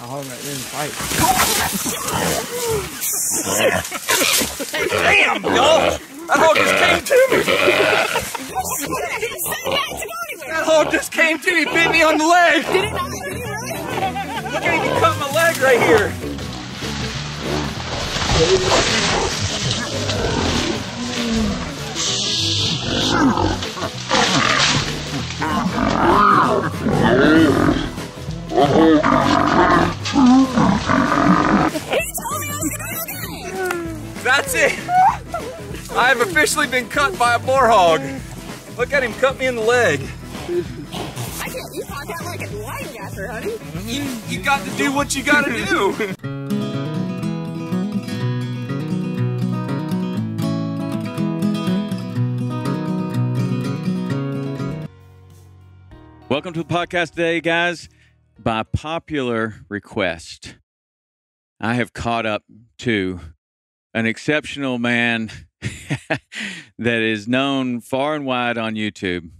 I'll let them fight. Damn, y'all! That hog just came to me! That hog just came to me, bit me on the leg! Did it not hurt you really? Look at he cut my leg right here! That's it! I have officially been cut by a boar hog. Look at him cut me in the leg. I can't. You talk out like a wine gasser, honey. You, you got to do what you got to do. Welcome to the podcast today, guys. By popular request, I have caught up to an exceptional man that is known far and wide on YouTube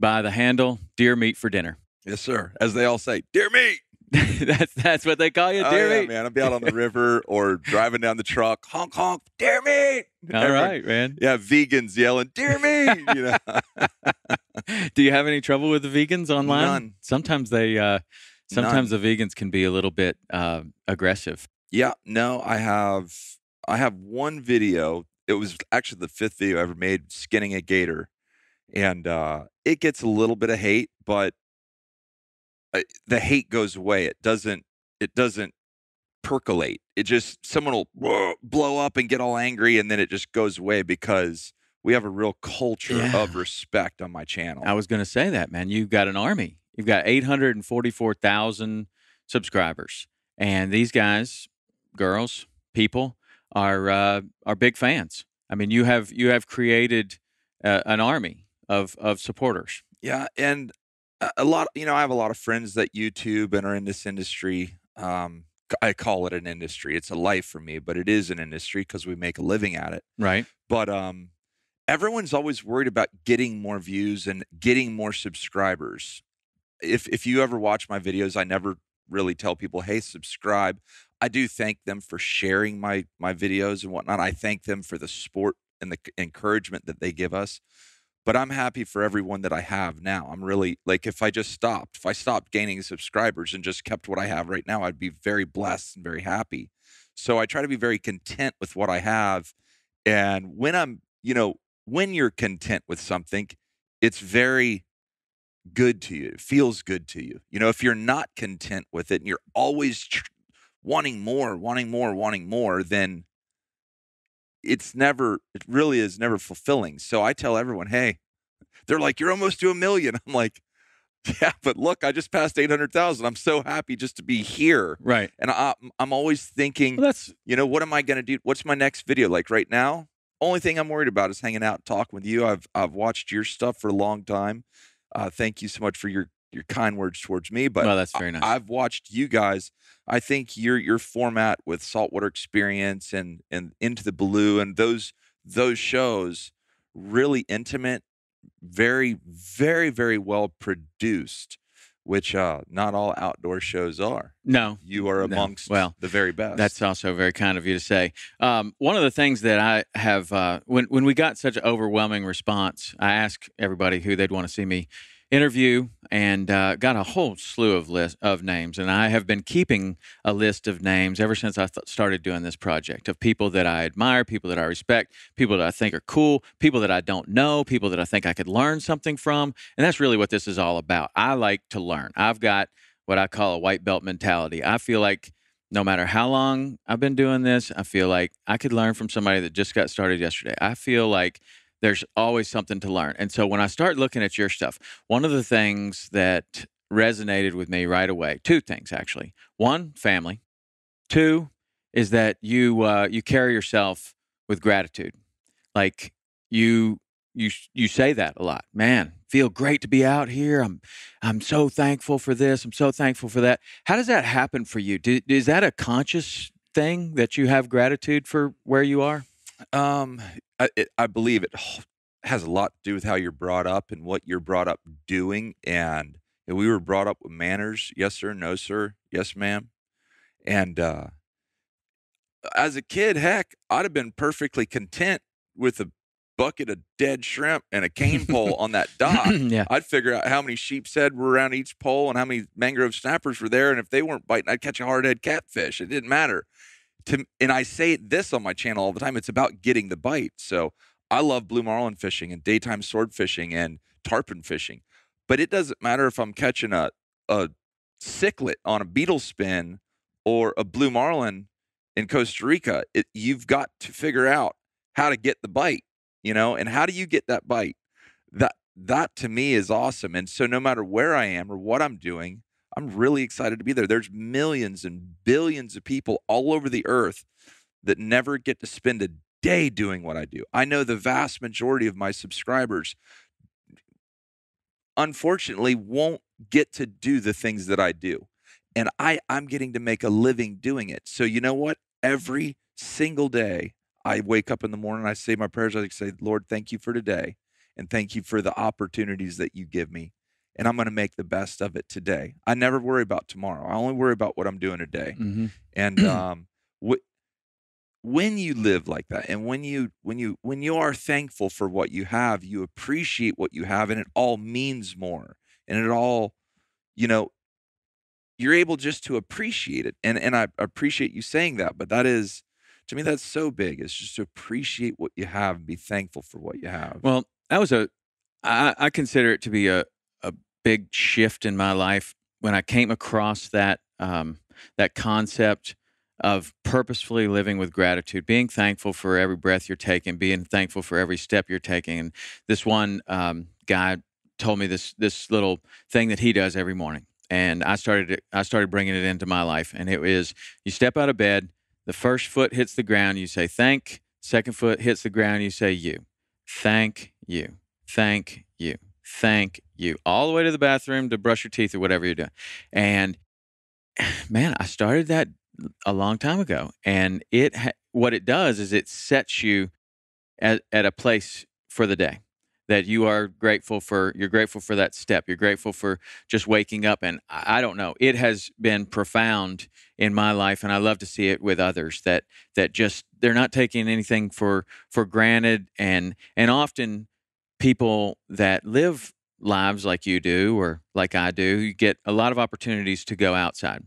by the handle Deer Meat for Dinner. Yes, sir. As they all say, dear me. that's that's what they call you, Oh, Deer yeah, man. I'll be out on the river or driving down the truck, honk honk, dear me. All Everyone- right, man. Yeah, vegans yelling, dear me. You know, Do you have any trouble with the vegans online? None. Sometimes they, uh, sometimes the vegans can be a little bit uh, aggressive. yeah, no, I have, I have one video. It was actually the fifth video I ever made, skinning a gator, and uh, it gets a little bit of hate, but the hate goes away. It doesn't. It doesn't percolate. It just someone will blow up and get all angry, and then it just goes away because we have a real culture Yeah. of respect on my channel. I was going to say that, man. You've got an army. You've got 844,000 subscribers. And these guys, girls, people are uh, are big fans. I mean, you have you have created uh, an army of of supporters. Yeah, and a- lot, you know, I have a lot of friends that YouTube and are in this industry. Um, I call it an industry. It's a life for me, but it is an industry because we make a living at it. Right. But um, everyone's always worried about getting more views and getting more subscribers. If if you ever watch my videos, I never really tell people, "Hey, subscribe." I do thank them for sharing my my videos and whatnot. I thank them for the support and the encouragement that they give us. But I'm happy for everyone that I have now. I'm really like if I just stopped, if I stopped gaining subscribers and just kept what I have right now, I'd be very blessed and very happy. So I try to be very content with what I have. And when I'm, you know, when you're content with something, it's very good to you. It feels good to you. You know, if you're not content with it and you're always tr- wanting more, wanting more, wanting more, then it's never, it really is never fulfilling. So I tell everyone, hey, they're like, you're almost to a million. I'm like, yeah, but look, I just passed 800,000. I'm so happy just to be here. Right. And I, I'm always thinking, Well, that's you know, what am I going to do? What's my next video? Like right now, only thing I'm worried about is hanging out and talking with you. I've I've watched your stuff for a long time. Uh, thank you so much for your your kind words towards me. But well, that's I- very nice. I've watched you guys. I think your your format with saltwater experience and and into the blue and those those shows really intimate, very very very well produced, which uh, not all outdoor shows are. no, You are No. amongst Well, the very best. That's also very kind of you to say. Um, one of the things that I have, uh, when when we got such an overwhelming response, I asked everybody who they'd want to see me interview, and uh, got a whole slew of list of names. And I have been keeping a list of names ever since I th- started doing this project of people that I admire, people that I respect, people that I think are cool, people that I don't know, people that I think I could learn something from, and that's really what this is all about. I like to learn. I've got what I call a white belt mentality. I feel like no matter how long I've been doing this, I feel like I could learn from somebody that just got started yesterday. I feel like there's always something to learn. And so when I start looking at your stuff, one of the things that resonated with me right away, two things actually. One, family. Two is that you uh, you carry yourself with gratitude. Like you you you say that a lot. Man, feel great to be out here. I'm I'm so thankful for this. I'm so thankful for that. How does that happen for you? Do, is that a conscious thing that you have gratitude for where you are? Um, I, it, I believe it has a lot to do with how you're brought up and what you're brought up doing. And we were brought up with manners. Yes, sir. No, sir. Yes, ma'am. And uh, as a kid, heck, I'd have been perfectly content with a bucket of dead shrimp and a cane pole on that dock. yeah. I'd figure out how many sheep's head were around each pole and how many mangrove snappers were there. And if they weren't biting, I'd catch a hardhead catfish. It didn't matter. To, and I say this on my channel all the time. It's about getting the bite. So I love blue marlin fishing and daytime sword fishing and tarpon fishing. But it doesn't matter if I'm catching a, a cichlid on a beetle spin or a blue marlin in Costa Rica. It, you've got to figure out how to get the bite, you know, and how do you get that bite? That that to me is awesome. And so no matter where I am or what I'm doing, I'm really excited to be there. There's millions and billions of people all over the earth that never get to spend a day doing what I do. I know the vast majority of my subscribers unfortunately won't get to do the things that I do. And I I'm getting to make a living doing it. So you know what? Every single day I wake up in the morning, I say my prayers, I say, Lord, thank you for today. And thank you for the opportunities that you give me. And I'm going to make the best of it today. I never worry about tomorrow. I only worry about what I'm doing today. hmm And um, wh- when you live like that, and when you when you when you are thankful for what you have, you appreciate what you have, and it all means more. And it all, you know, you're able just to appreciate it. And and I appreciate you saying that. But that is, to me, that's so big. It's just to appreciate what you have and be thankful for what you have. Well, that was a. I, I consider it to be a big shift in my life when I came across that um, that concept of purposefully living with gratitude, being thankful for every breath you're taking, being thankful for every step you're taking. And this one um, guy told me this this little thing that he does every morning, and I started I started bringing it into my life, and it is you step out of bed, the first foot hits the ground, you say thank. Second foot hits the ground, you say you. Thank you. Thank you. Thank you. All the way to the bathroom to brush your teeth or whatever you're doing. And man, I started that a long time ago. And it ha- what it does is it sets you at, at a place for the day that you are grateful for you're grateful for that step you're grateful for just waking up and I don't know it has been profound in my life and i love to see it with others that that just they're not taking anything for for granted and and often people that live lives like you do or like i do you get a lot of opportunities to go outside.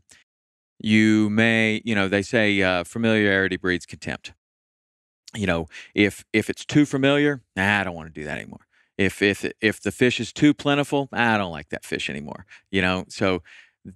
You may you know they say uh, familiarity breeds contempt. You know if if it's too familiar nah, i don't want to do that anymore. If if if the fish is too plentiful i don't like that fish anymore you know? So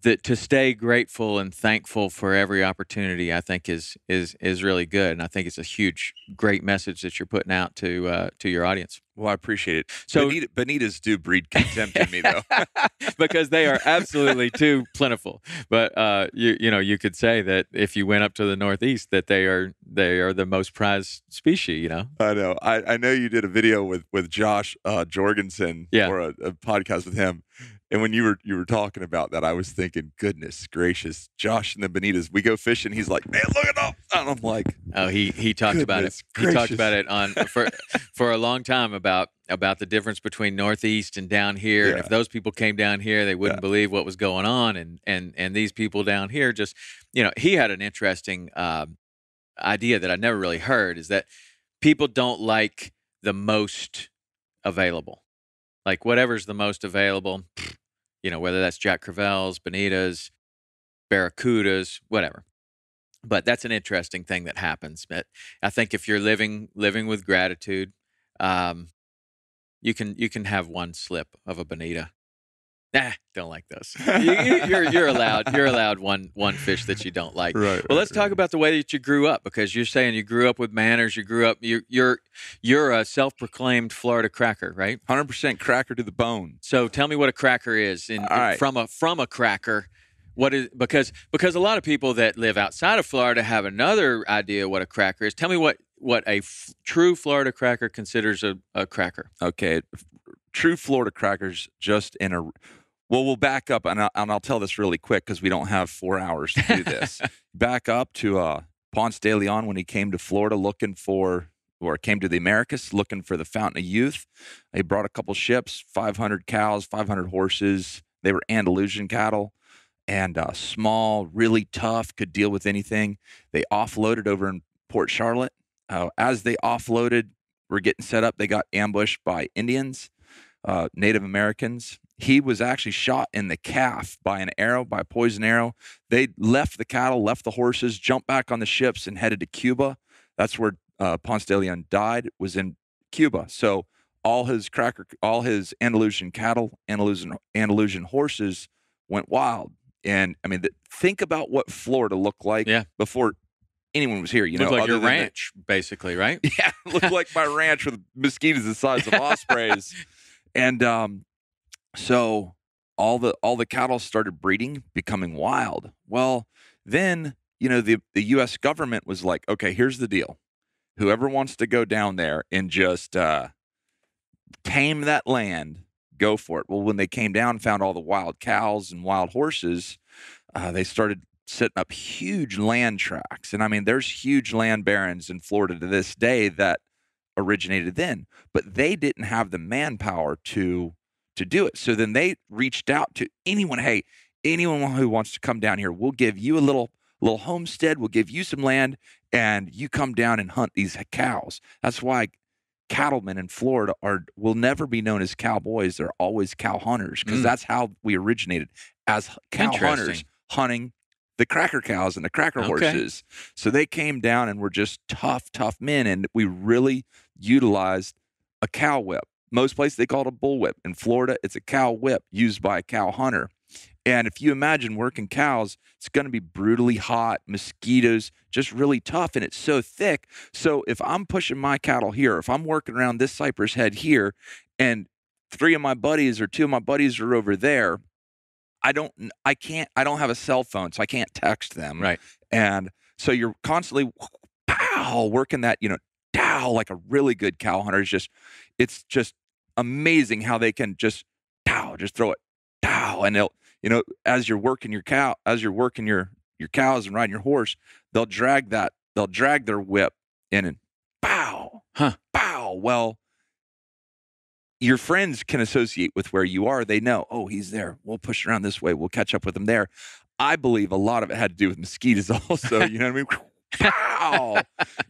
the, to stay grateful and thankful for every opportunity i think is is is really good and i think it's a huge great message that you're putting out to uh, to your audience well, I appreciate it. So- So Bonita, bonitas do breed contempt in me, though. because they are absolutely too plentiful. But uh, you you know you could say that if you went up to the northeast, that they are they are the most prized species. You know. I know. I, I know you did a video with with Josh uh, Jorgensen Yeah. or a, a podcast with him, and when you were you were talking about that, I was thinking, goodness gracious, Josh and the Bonitas. We go fishing. He's like, man, look at them, and I'm like, Oh, he he talked about it. Goodness He talked about it on for for a long time about about the difference between northeast and down here. And if those people came down here, they wouldn't Yeah. believe what was going on. And and and these people down here just, you know, he had an interesting um, idea that I never really heard is that people don't like the most available, like whatever's the most available. You know, whether that's Jack Crevalle's, Bonitas, Barracudas, whatever but that's an interesting thing that happens. But I think if you're living living with gratitude, um, you can you can have one slip of a bonita. Nah, don't like those. You, you- you're you're allowed you're allowed one one fish that you don't like. right. Well, let's talk about the way that you grew up because you're saying you grew up with manners. You grew up you're you're you're a self-proclaimed Florida cracker, right? Hundred percent cracker to the bone. So tell me what a cracker is, and All right. from a from a cracker, what is because because a lot of people that live outside of Florida have another idea what a cracker is. Tell me what what a f- true Florida cracker considers a, a cracker. Okay, true Florida crackers just in a. Well, we'll back up, and I'll, and I'll tell this really quick because we don't have four hours to do this. back up to uh, Ponce de Leon when he came to Florida looking for, or came to the Americas looking for the Fountain of Youth. He brought a couple ships, 500 cows, 500 horses, They were Andalusian cattle and uh, small, really tough, could deal with anything. They offloaded over in Port Charlotte. Uh, as they offloaded, were getting set up. They got ambushed by Indians, uh, Native Americans. He was actually shot in the calf by an arrow, by a poison arrow. They left the cattle, left the horses, jumped back on the ships, and headed to Cuba. That's where uh, Ponce de Leon died. Was in Cuba. So all his cracker, all his Andalusian cattle, Andalusian Andalusian horses went wild. And I mean, th- think about what Florida looked like Yeah. before anyone was here. You Looked know, like other your than the- ranch, basically, right? yeah, it looked like my ranch with mosquitoes the size of ospreys. and um, so all the all the cattle started breeding, becoming wild. Well, then you know the the U.S. government was like, okay, here's the deal: whoever wants to go down there and just uh, tame that land, go for it. Well, when they came down, found all the wild cows and wild horses, uh, they started setting up huge land tracts. And I mean, there's huge land barons in Florida to this day that originated then, but they didn't have the manpower to to do it. So then they reached out to anyone, hey, anyone who wants to come down here, we'll give you a little little homestead, we'll give you some land and you come down and hunt these cows. That's why cattlemen in Florida are will never be known as cowboys. They're always cow hunters because Mm. that's how we originated as cow hunters hunting the cracker cows and the cracker Okay. horses. So they came down and were just tough, tough men, and we really utilized a cow whip. Most places they call it a bull whip. In Florida, it's a cow whip used by a cow hunter. And if you imagine working cows, it's going to be brutally hot, mosquitoes, just really tough, and it's so thick. So if I'm pushing my cattle here, if I'm working around this cypress head here, and three of my buddies or two of my buddies are over there, I don't, I can't, I don't have a cell phone, so I can't text them. Right. And so you're constantly pow working that, you know, dow like a really good cow hunter is just, it's just amazing how they can just pow, just throw it pow, and they'll, you know, as you're working your cow, as you're working your your cows and riding your horse, they'll drag that, they'll drag their whip in and pow, Huh. pow. Well, your friends can associate with where you are. They know, oh, he's there. We'll push around this way. We'll catch up with him there. I believe a lot of it had to do with mosquitoes also. you know what I mean? Pow!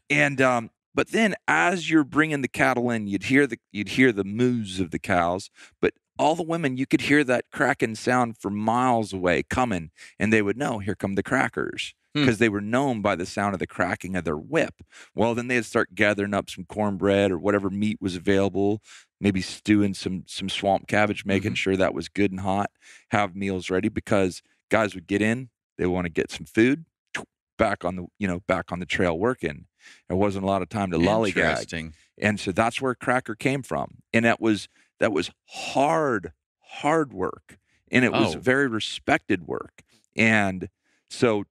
and um, but then as you're bringing the cattle in, you'd hear the you'd hear the moos of the cows, but all the women you could hear that cracking sound for miles away coming, and they would know here come the crackers Hmm. because they were known by the sound of the cracking of their whip. Well, then they'd start gathering up some cornbread or whatever meat was available, maybe stewing some some swamp cabbage, making sure that was good and hot, have meals ready because guys would get in, they want to get some food, back on the you know back on the trail working. There wasn't a lot of time to lollygag, and so that's where cracker came from, and that was that was hard hard work, and it was Oh. very respected work, and so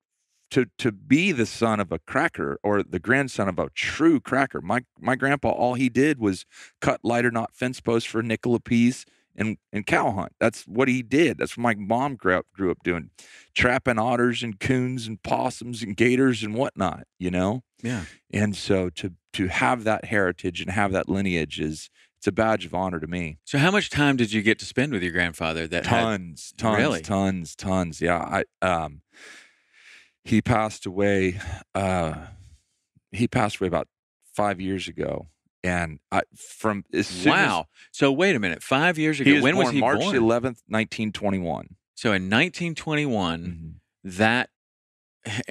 to to be the son of a cracker or the grandson of a true cracker. My my grandpa, all he did was cut lighter knot fence posts for a nickel apiece and and cow hunt. That's what he did. That's what my mom grew up grew up doing, trapping otters and coons and possums and gators and whatnot. You know, Yeah. and so to to have that heritage and have that lineage is it's a badge of honor to me. So, how much time did you get to spend with your grandfather? That had- tons, tons, Really? tons, tons. Yeah, I um, he passed away. Uh, he passed away about five years ago, and I from as soon as- wow. So, wait a minute. Five years ago, was when was he March born? eleventh, nineteen twenty one. So, in 1921, mm-hmm. that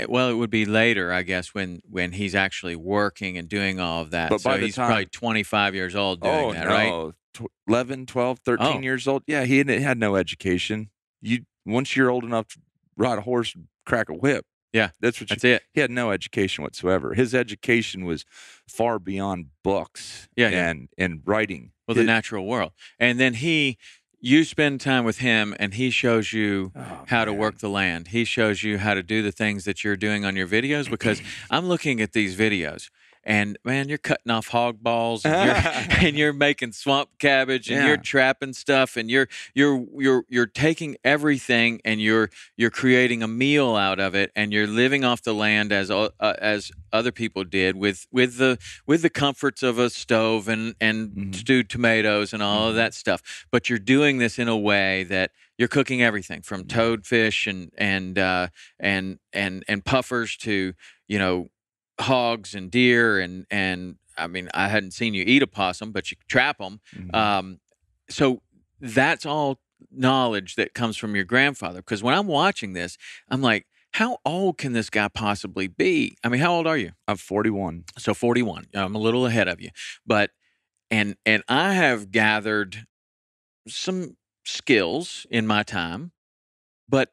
well, it would be later, I guess, when when he's actually working and doing all of that. But so by the he's time- probably 25 years old doing Oh that, right? no, Tw- 11, 12, 13 Oh. years old. Yeah, he had, had no education. You once you're old enough to ride a horse, crack a whip. Yeah, that's what you That's it. he had no education whatsoever. His education was far beyond books Yeah, yeah. and and writing. Well, the natural world. And then he, you spend time with him, and he shows you Oh, how to work the land. He shows you how to do the things that you're doing on your videos because I'm looking at these videos. And man, you're cutting off hog balls, and you're, and you're making swamp cabbage, and you're trapping stuff, and you're you're you're you're taking everything, and you're you're creating a meal out of it, and you're living off the land as uh, as other people did with with the with the comforts of a stove and and Mhm. stewed tomatoes and all of Mhm. that stuff. But you're doing this in a way that you're cooking everything from toadfish and and uh, and and and puffers to you know hogs and deer and and I mean I hadn't seen you eat a possum, but you trap them. Mhm. Um, so that's all knowledge that comes from your grandfather. Because when I'm watching this, I'm like, how old can this guy possibly be? I mean, how old are you? I'm 41. So 41. I'm a little ahead of you, but and and I have gathered some skills in my time, but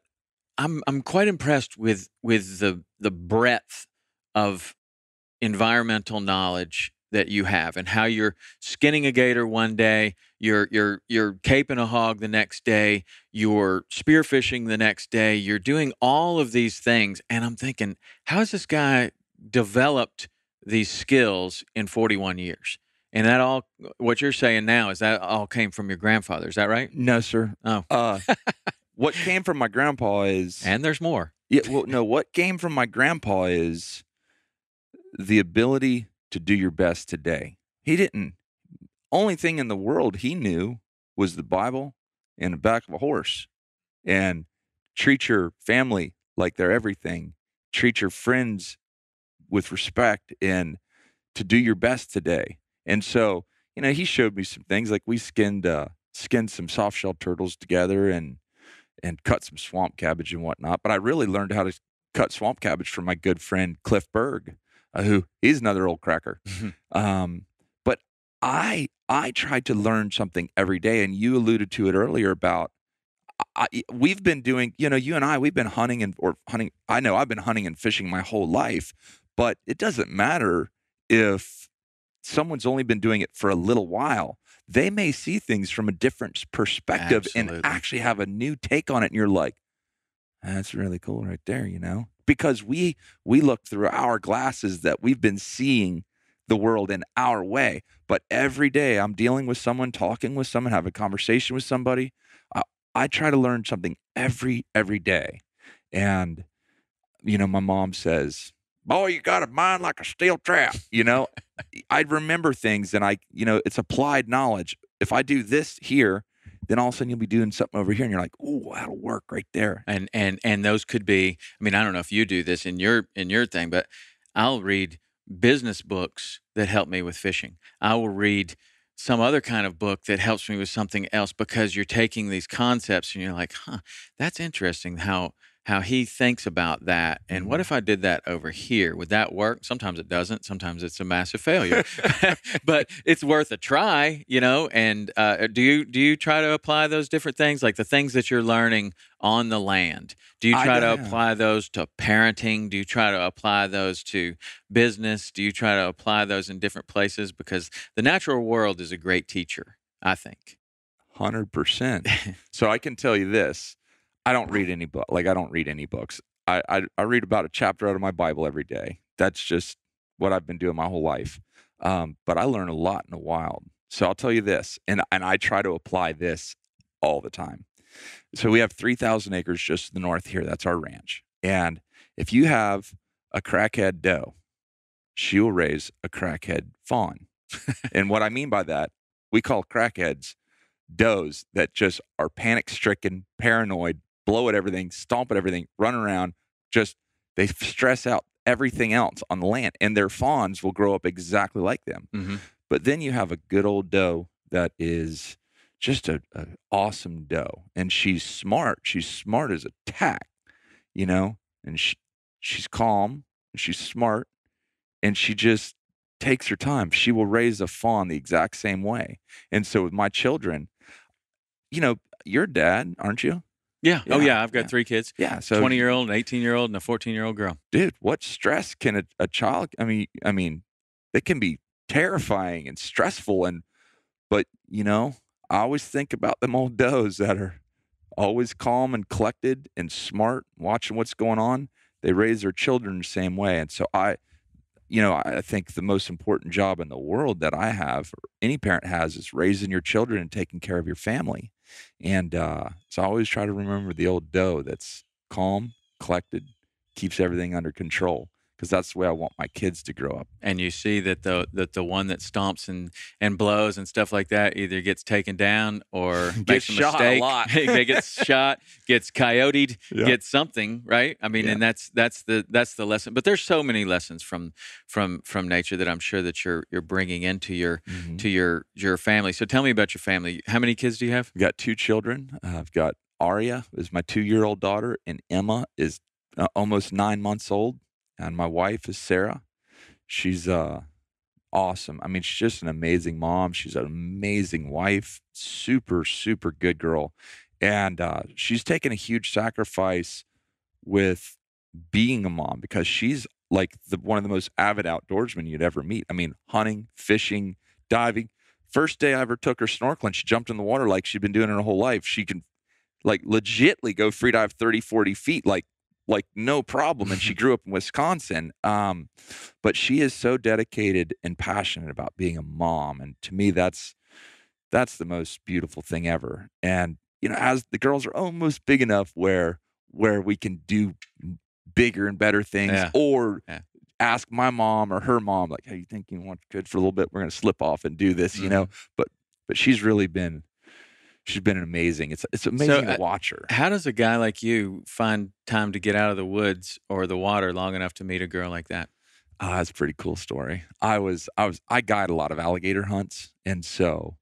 I'm I'm quite impressed with with the the breadth of environmental knowledge that you have and how you're skinning a gator one day, you're you're you're caping a hog the next day, you're spearfishing the next day, you're doing all of these things and I'm thinking, how has this guy developed these skills in 41 years? And that all what you're saying now is that all came from your grandfather, is that right? No, sir. Oh. Uh, what came from my grandpa is And there's more. Yeah, well, no, what came from my grandpa is the ability to do your best today. He didn't. Only thing in the world he knew was the Bible and the back of a horse. And treat your family like they're everything. Treat your friends with respect and to do your best today. And so, you know, he showed me some things like we skinned uh skinned some soft shell turtles together and and cut some swamp cabbage and whatnot. But I really learned how to cut swamp cabbage from my good friend Cliff Berg, uh, who another old cracker. um, but I I tried to learn something every day, and you alluded to it earlier about. I, we've been doing, you know, you and I, we've been hunting and or hunting. I know I've been hunting and fishing my whole life, but it doesn't matter if someone's only been doing it for a little while they may see things from a different perspective and actually have a new take on it and you're like that's really cool right there you know because we we look through our glasses that we've been seeing the world in our way but every day i'm dealing with someone talking with someone having a conversation with somebody I, I try to learn something every every day and you know my mom says boy you got a mind like a steel trap you know I'd remember things and I, you know, it's applied knowledge. If I do this here, then all of a sudden you'll be doing something over here and you're like, oh, that'll work right there. and and and those could be i mean i don't know if you do this in your in your thing but i'll read business books that help me with fishing i will read some other kind of book that helps me with something else because you're taking these concepts and you're like huh that's interesting how how he thinks about that and what if i did that over here? Would that work? Sometimes it doesn't. Sometimes it's a massive failure. But it's worth a try you know? And uh, do you do you try to apply those different things? Like the things that you're learning on the land. Do you try to apply those to parenting? Do you try to apply those to business? Do you try to apply those in different places? Because the natural world is a great teacher i think. 100%. so I can tell you this I don't read any book. Like, I don't read any books. I, I, I read about a chapter out of my Bible every day. That's just what I've been doing my whole life. Um, but I learn a lot in the wild. So I'll tell you this, and, and I try to apply this all the time. So we have 3,000 acres just to the north here. That's our ranch. And if you have a crackhead doe, she will raise a crackhead fawn. and what I mean by that, we call crackheads does that just are panic stricken, paranoid, blow at everything, stomp at everything, run around, just they stress out everything else on the land. And their fawns will grow up exactly like them. mm-hmm. But then you have a good old doe that is just a, a awesome doe. And she's smart. She's smart as a tack, you know, and she, she's calm, and she's smart, and she just takes her time. She will raise a fawn the exact same way. And so with my children, you know, you're a dad, aren't you? Yeah. oh Yeah, yeah i've got yeah. three kids Yeah. So 20 year old an 18 year old and a 14 year old girl dude, what stress can a, a child I mean, I mean, it can be terrifying and stressful and but you know, I always think about them old does that are always calm and collected and smart, watching what's going on. They raise their children the same way. And so I you know, I I think the most important job in the world that I have, or any parent has, is raising your children and taking care of your family. And uh, so I always try to remember the old doe that's calm, collected, keeps everything under control. Because that's the way I want my kids to grow up. and you see that the that the one that stomps and and blows and stuff like that either gets taken down or makes Gets a shot a mistake. lot. They gets shot, gets coyoted, Yeah. gets something right. I mean, Yeah. and that's that's the that's the lesson. But there's so many lessons from from from nature that I'm sure that you're you're bringing into your Mhm. to your your family. So tell me about your family. How many kids do you have? I've got two children. Uh, I've got Aria is my two year old daughter, and Emma is uh, almost nine months old, and my wife is Sarah. She's uh awesome. I mean, she's just an amazing mom. She's an amazing wife. Super super good girl, and uh, she's taken a huge sacrifice with being a mom because she's like the one of the most avid outdoorsmen you'd ever meet. I mean, hunting, fishing, diving. First day I ever took her snorkeling, she jumped in the water like she'd been doing her whole life. She can like legitly go free dive 30, 40 feet, like like no problem. And she grew up in Wisconsin. Um, but she is so dedicated and passionate about being a mom. And to me, that's that's the most beautiful thing ever. And you know, as the girls are almost big enough where where we can do bigger and better things Yeah. or Yeah. ask my mom or her mom like hey you think you want good for a little bit we're going to slip off and do this you know Mm-hmm. but but she's really been she's been an amazing it's it's amazing uh, to watch her How does a guy like you find time to get out of the woods or the water long enough to meet a girl like that? Ah, that's a pretty cool story. I was I was I guide a lot of alligator hunts, and so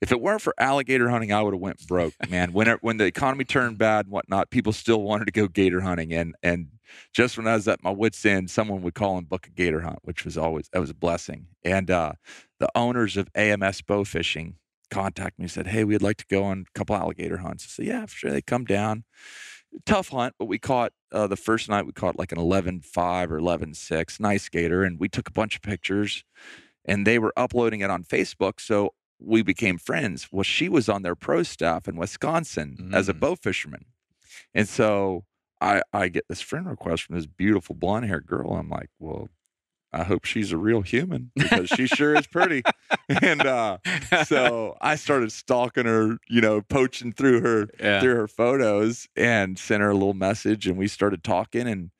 if it weren't for alligator hunting, I would have went broke, man. When it, when the economy turned bad and whatnot, people still wanted to go gator hunting, and and just when I was at my wits end, someone would call and book a gator hunt, which was always that was a blessing. And uh, the owners of AMS Bow Fishing contacted me said, "Hey, we'd like to go on a couple alligator hunts." I said, "Yeah, for sure." They come down. Tough hunt, but we caught uh, the first night. We caught like an 11.5 or 11.6, nice gator, and we took a bunch of pictures, and they were uploading it on Facebook. So we became friends. Well, she was on their pro staff in Wisconsin as a Mm. bow fisherman, and so I I get this friend request from this beautiful blonde haired girl. I'm like, well, I hope she's a real human because she sure is pretty. and uh, so I started stalking her, you know, poaching through her yeah. through her photos and sent her a little message and we started talking and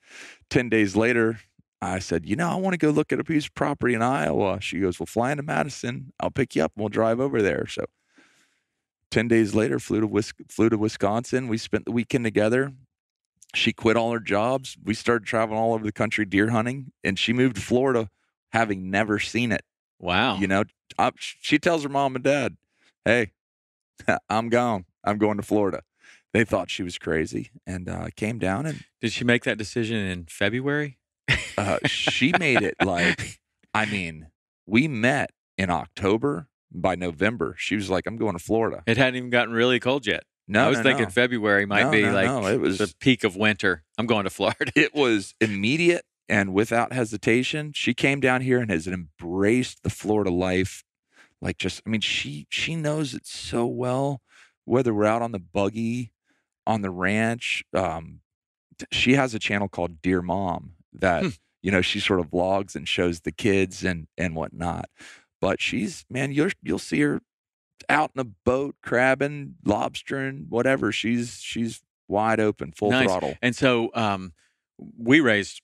10 days later I said, "You know, I want to go look at a piece of property in Iowa." She goes, "Well, fly into Madison. I'll pick you up and we'll drive over there." So 10 days later flew to Wis- flew to Wisconsin. We spent the weekend together. She quit all her jobs. We started traveling all over the country deer hunting and she moved to Florida having never seen it. Wow. You know, I, she tells her mom and dad, "Hey, I'm gone. I'm going to Florida." They thought she was crazy, and uh, came down, and Did she make that decision in February? uh, she made it like, I mean, we met in October. By November, she was like, "I'm going to Florida." It hadn't even gotten really cold yet. No, I was no, thinking no. February might No, be like it was the peak of winter. I'm going to Florida. it was immediate and without hesitation she came down here and has embraced the florida life like just i mean she she knows it so well whether we're out on the buggy on the ranch um she has a channel called dear mom that Hmm. you know she sort of vlogs and shows the kids and and whatnot but she's man you'll you'll see her out in a boat crabbing lobstering whatever she's she's wide open full Nice. throttle And so um, we raised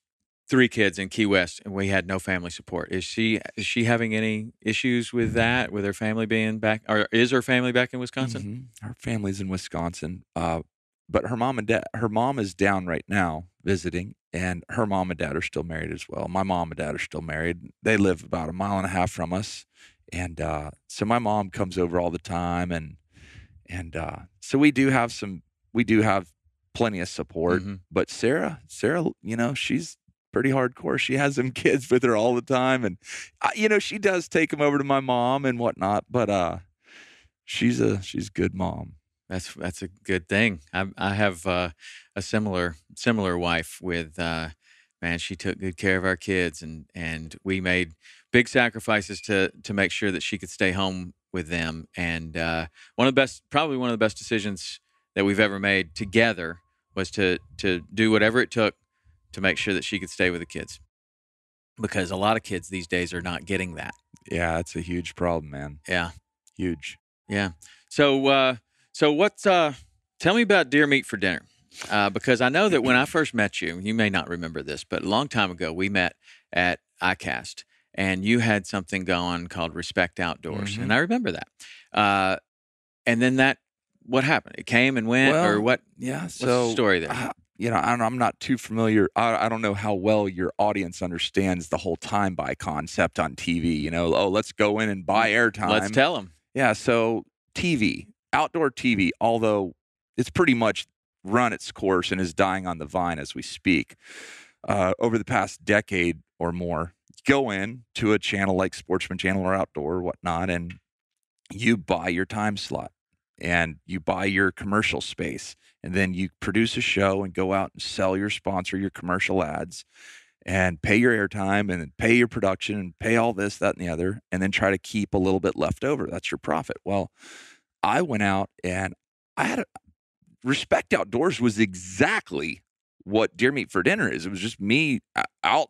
three kids in Key West, and we had no family support. Is she is she having any issues with that? With her family being back, or is her family back in Wisconsin? Mhm. Her family's in Wisconsin, uh, but her mom and dad, her mom is down right now visiting, and her mom and dad are still married as well. My mom and dad are still married. They live about a mile and a half from us, and uh, so my mom comes over all the time, and and uh, so we do have some, we do have plenty of support. Mhm. But Sarah, Sarah, you know, she's pretty hardcore. She has them kids with her all the time, and uh, you know, she does take them over to my mom and whatnot. But uh, she's a she's a good mom. That's that's a good thing. I I have uh, a similar similar wife with uh, man. She took good care of our kids, and and we made big sacrifices to to make sure that she could stay home with them. And uh, one of the best, probably one of the best decisions that we've ever made together was to to do whatever it took to make sure that she could stay with the kids. Because a lot of kids these days are not getting that. Yeah, that's a huge problem, man. Yeah. Huge. Yeah. So, uh, so what's, uh, tell me about deer meat for dinner. Uh, because I know that when I first met you, you may not remember this, but a long time ago, we met at ICAST, and you had something going called Respect Outdoors, Mhm. and I remember that. Uh, and then that, what happened? It came and went, or what? Yeah. What's So the story there? uh, you know, I don't, I'm not too familiar. I, I don't know how well your audience understands the whole time buy concept on TV. You know, oh, let's go in and buy airtime. Let's tell them. Yeah, so TV, outdoor TV, although it's pretty much run its course and is dying on the vine as we speak, uh, over the past decade or more, go in to a channel like Sportsman Channel or Outdoor or whatnot, and you buy your time slot and you buy your commercial space, and then you produce a show and go out and sell your sponsor your commercial ads and pay your airtime and pay your production and pay all this, that, and the other, and then try to keep a little bit left over. That's your profit. Well, I went out and I had a respect outdoors was exactly what deer meat for dinner is. It was just me out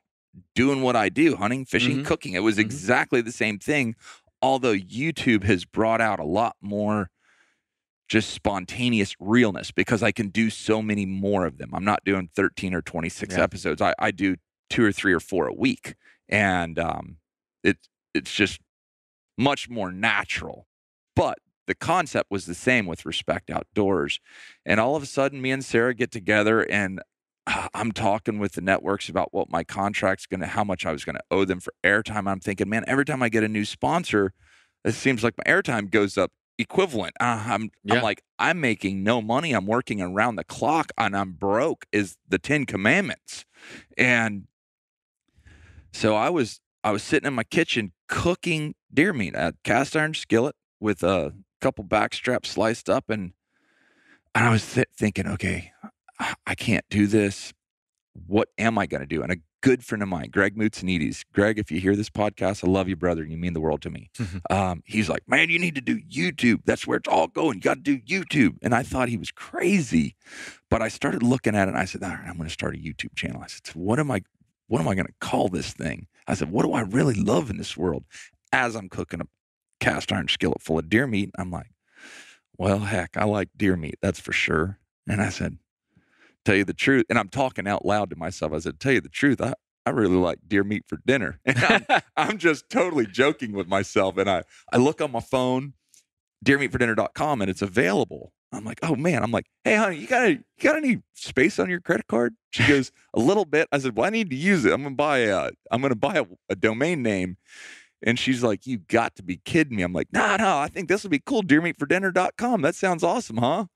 doing what I do, hunting, fishing, Mhm. cooking. It was Mhm. exactly the same thing. Although YouTube has brought out a lot more just spontaneous realness because I can do so many more of them. I'm not doing 13 or 26 Yeah. episodes. I, I do two or three or four a week. And um, it, it's just much more natural. But the concept was the same with Respect Outdoors. And all of a sudden, me and Sarah get together and uh, I'm talking with the networks about what my contract's going to, how much I was going to owe them for airtime. I'm thinking, man, every time I get a new sponsor, it seems like my airtime goes up equivalent. Uh, I'm, Yeah. I'm like, I'm making no money. I'm working around the clock and I'm broke is the 10 commandments. And so I was, I was sitting in my kitchen cooking deer meat at cast iron skillet with a couple back straps sliced up. And, and I was th- thinking, okay, I- can't do this. What am I going to do? And a good friend of mine, Greg Mutsinides, Greg, if you hear this podcast, I love you, brother. You mean the world to me. um, he's like, man, you need to do YouTube. That's where it's all going. You got to do YouTube. And I thought he was crazy, but I started looking at it and I said, all right, I'm going to start a YouTube channel. I said, what am I, what am I going to call this thing? I said, what do I really love in this world? As I'm cooking a cast iron skillet full of deer meat, I'm like, well, heck, I like deer meat. That's for sure. And I said, tell you the truth. And I'm talking out loud to myself. I said, tell you the truth. I, I really like deer meat for dinner. And I'm, I'm just totally joking with myself. And I, I look on my phone, deermeatfordinner.com, and it's available. I'm like, oh man. I'm like, hey honey, you got a, you got any space on your credit card? She goes, a little bit. I said, well, I need to use it. I'm gonna buy a I'm gonna buy a, a domain name. And she's like, you got to be kidding me. I'm like, no, no, I think this will be cool. Deermeatfordinner.com. That sounds awesome, huh?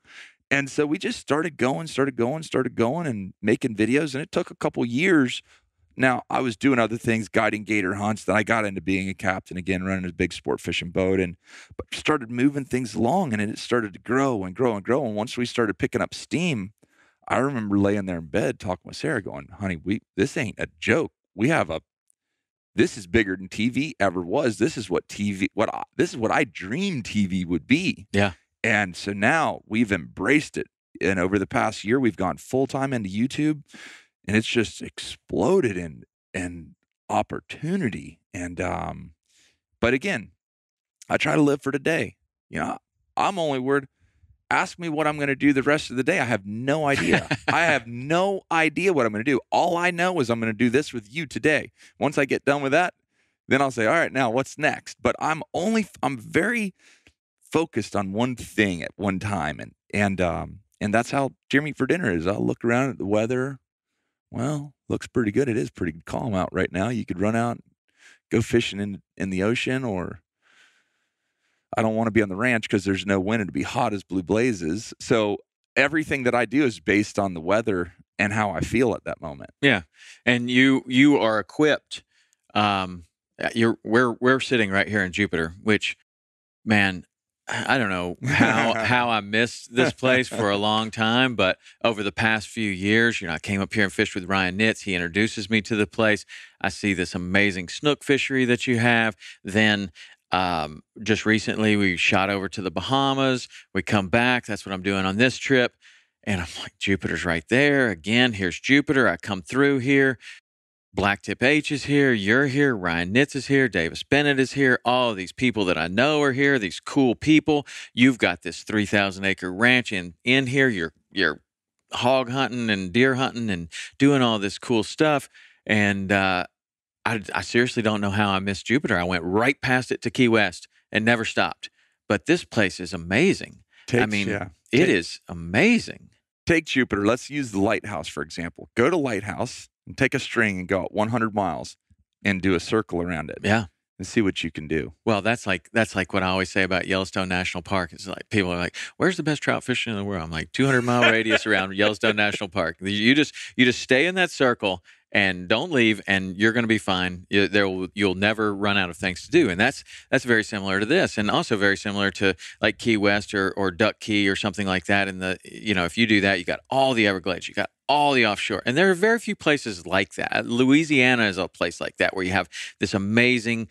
And so we just started going, started going, started going and making videos. And it took a couple years. Now I was doing other things, guiding gator hunts. Then I got into being a captain again, running a big sport fishing boat, and but started moving things along, and it started to grow and grow and grow. And once we started picking up steam, I remember laying there in bed talking with Sarah, going, "Honey, we this ain't a joke. We have a this is bigger than TV ever was. This is what TV what I, this is what I dreamed TV would be." Yeah. And so now we've embraced it. And over the past year, we've gone full time into YouTube and it's just exploded in in opportunity. And um, but again, I try to live for today. You know, I'm only worried. Ask me what I'm going to do the rest of the day. I have no idea. I have no idea what I'm going to do. All I know is I'm going to do this with you today. Once I get done with that, then I'll say, all right, now what's next? But I'm only I'm very focused on one thing at one time, and and um and that's how deer meat for dinner is. I'll look around at the weather. Well, looks pretty good. It is pretty calm out right now. You could run out, go fishing in in the ocean, or I don't want to be on the ranch because there's no wind and to be hot as blue blazes. So everything that I do is based on the weather and how I feel at that moment. Yeah, and you you are equipped um uh, you're we're we're sitting right here in jupiter which man i don't know how how i missed this place for a long time but over the past few years you know i came up here and fished with ryan nitz he introduces me to the place i see this amazing snook fishery that you have then um, just recently we shot over to the bahamas we come back that's what i'm doing on this trip and I'm like, Jupiter's right there. Again, here's Jupiter. I come through here. BlacktipH is here. You're here. Ryan Nitz is here. Davis Bennett is here. All these people that I know are here. These cool people. You've got this 3,000 acre ranch in, in here. You're, you're hog hunting and deer hunting and doing all this cool stuff. And uh, I, I seriously don't know how I missed Jupiter. I went right past it to Key West and never stopped. But this place is amazing. I mean, yeah. It Take- is amazing. take Jupiter. Let's use the lighthouse for example. Go to lighthouse and take a string and go out 100 miles and do a circle around it Yeah. and see what you can do. Well, that's like that's like what I always say about Yellowstone National Park. It's like people are like, "Where's the best trout fishing in the world?" I'm like, 200 mile radius around Yellowstone National Park. You just you just stay in that circle and don't leave, and you're going to be fine. You, there will, you'll never run out of things to do, and that's that's very similar to this, and also very similar to like Key West or or Duck Key or something like that. In the you know, if you do that, you got all the Everglades, you got all the offshore, and there are very few places like that. Louisiana is a place like that where you have this amazing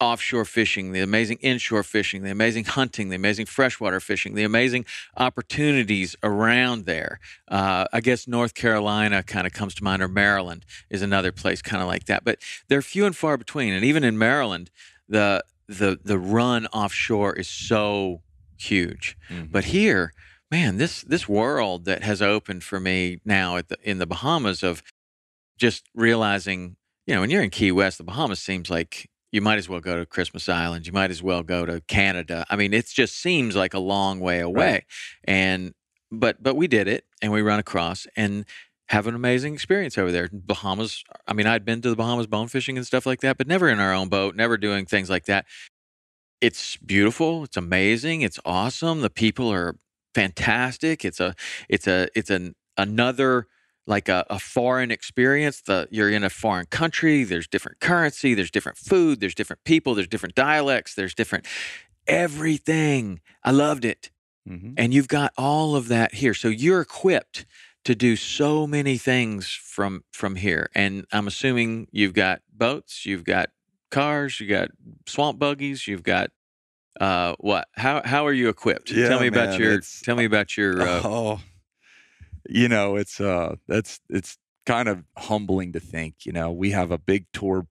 offshore fishing, the amazing inshore fishing, the amazing hunting, the amazing freshwater fishing, the amazing opportunities around there. Uh, I guess North Carolina kind of comes to mind, or Maryland is another place kind of like that. But they're few and far between. And even in Maryland, the the the run offshore is so huge. But here, man, this this world that has opened for me now at the in the Bahamas of just realizing, you know, when you're in Key West, the Bahamas seems like you might as well go to Christmas Island. You might as well go to Canada. I mean, it just seems like a long way away. And but but we did it and we run across and have an amazing experience over there. Bahamas, I mean, I'd been to the Bahamas bone fishing and stuff like that, but never in our own boat, never doing things like that. It's beautiful, it's amazing, it's awesome. The people are fantastic. It's a it's a it's an another like a, a foreign experience. The you're in a foreign country. There's different currency. There's different food. There's different people. There's different dialects. There's different everything. I loved it, Mhm. and you've got all of that here. So you're equipped to do so many things from from here. And I'm assuming you've got boats. You've got cars. You got swamp buggies. You've got uh, what? How how are you equipped? Yeah, tell me about your tell me about your uh, oh, you know, it's uh, that's it's kind of humbling to think. You know, we have a big tour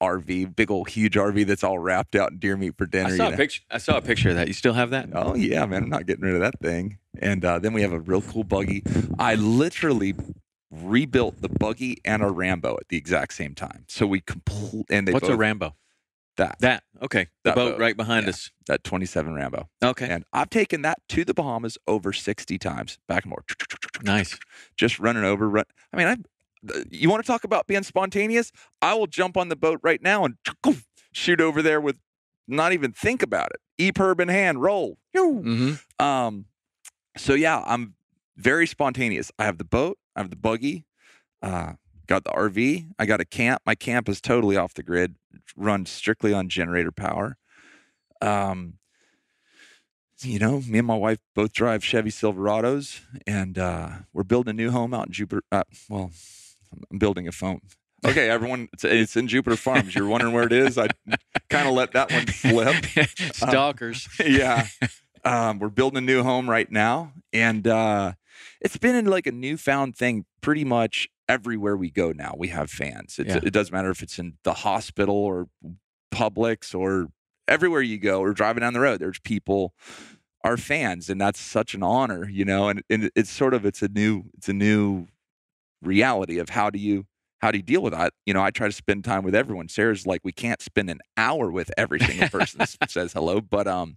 RV, big old huge RV that's all wrapped out in deer meat for dinner. I you saw a picture. I saw a picture of that. You still have that? Oh yeah, man, I'm not getting rid of that thing. And uh, then we have a real cool buggy. I literally rebuilt the buggy and a Rambo at the exact same time. So we complete and they What's a Rambo? That That okay. The That boat, boat, right behind yeah. us. that 27 Rambo. Okay. And I've taken that to the Bahamas over 60 times, back and forth. Nice. Just running over. Run. I mean, I. You want to talk about being spontaneous? I will jump on the boat right now and shoot over there with not even think about it. EPIRB in hand, roll. Mm-hmm. Um, so yeah, I'm very spontaneous. I have the boat, I have the buggy, uh, got the RV, I got a camp. My camp is totally off the grid, runs strictly on generator power. Um, you know, me and my wife both drive Chevy Silverados, and uh, we're building a new home out in Jupiter. Uh, well, I'm building a phone. Okay, everyone, it's, it's in Jupiter Farms. You're wondering where it is? I kind of let that one flip Stalkers. yeah. Um, we're building a new home right now, and uh, it's been in like a newfound thing. Pretty much everywhere we go now, we have fans. It's, Yeah. It doesn't matter if it's in the hospital or Publix or everywhere you go or driving down the road. There's people are fans, and that's such an honor, you know. And, and it's sort of it's a new it's a new reality of how do you how do you deal with that? You know, I try to spend time with everyone. Sarah's like, we can't spend an hour with every single person that says hello, but um,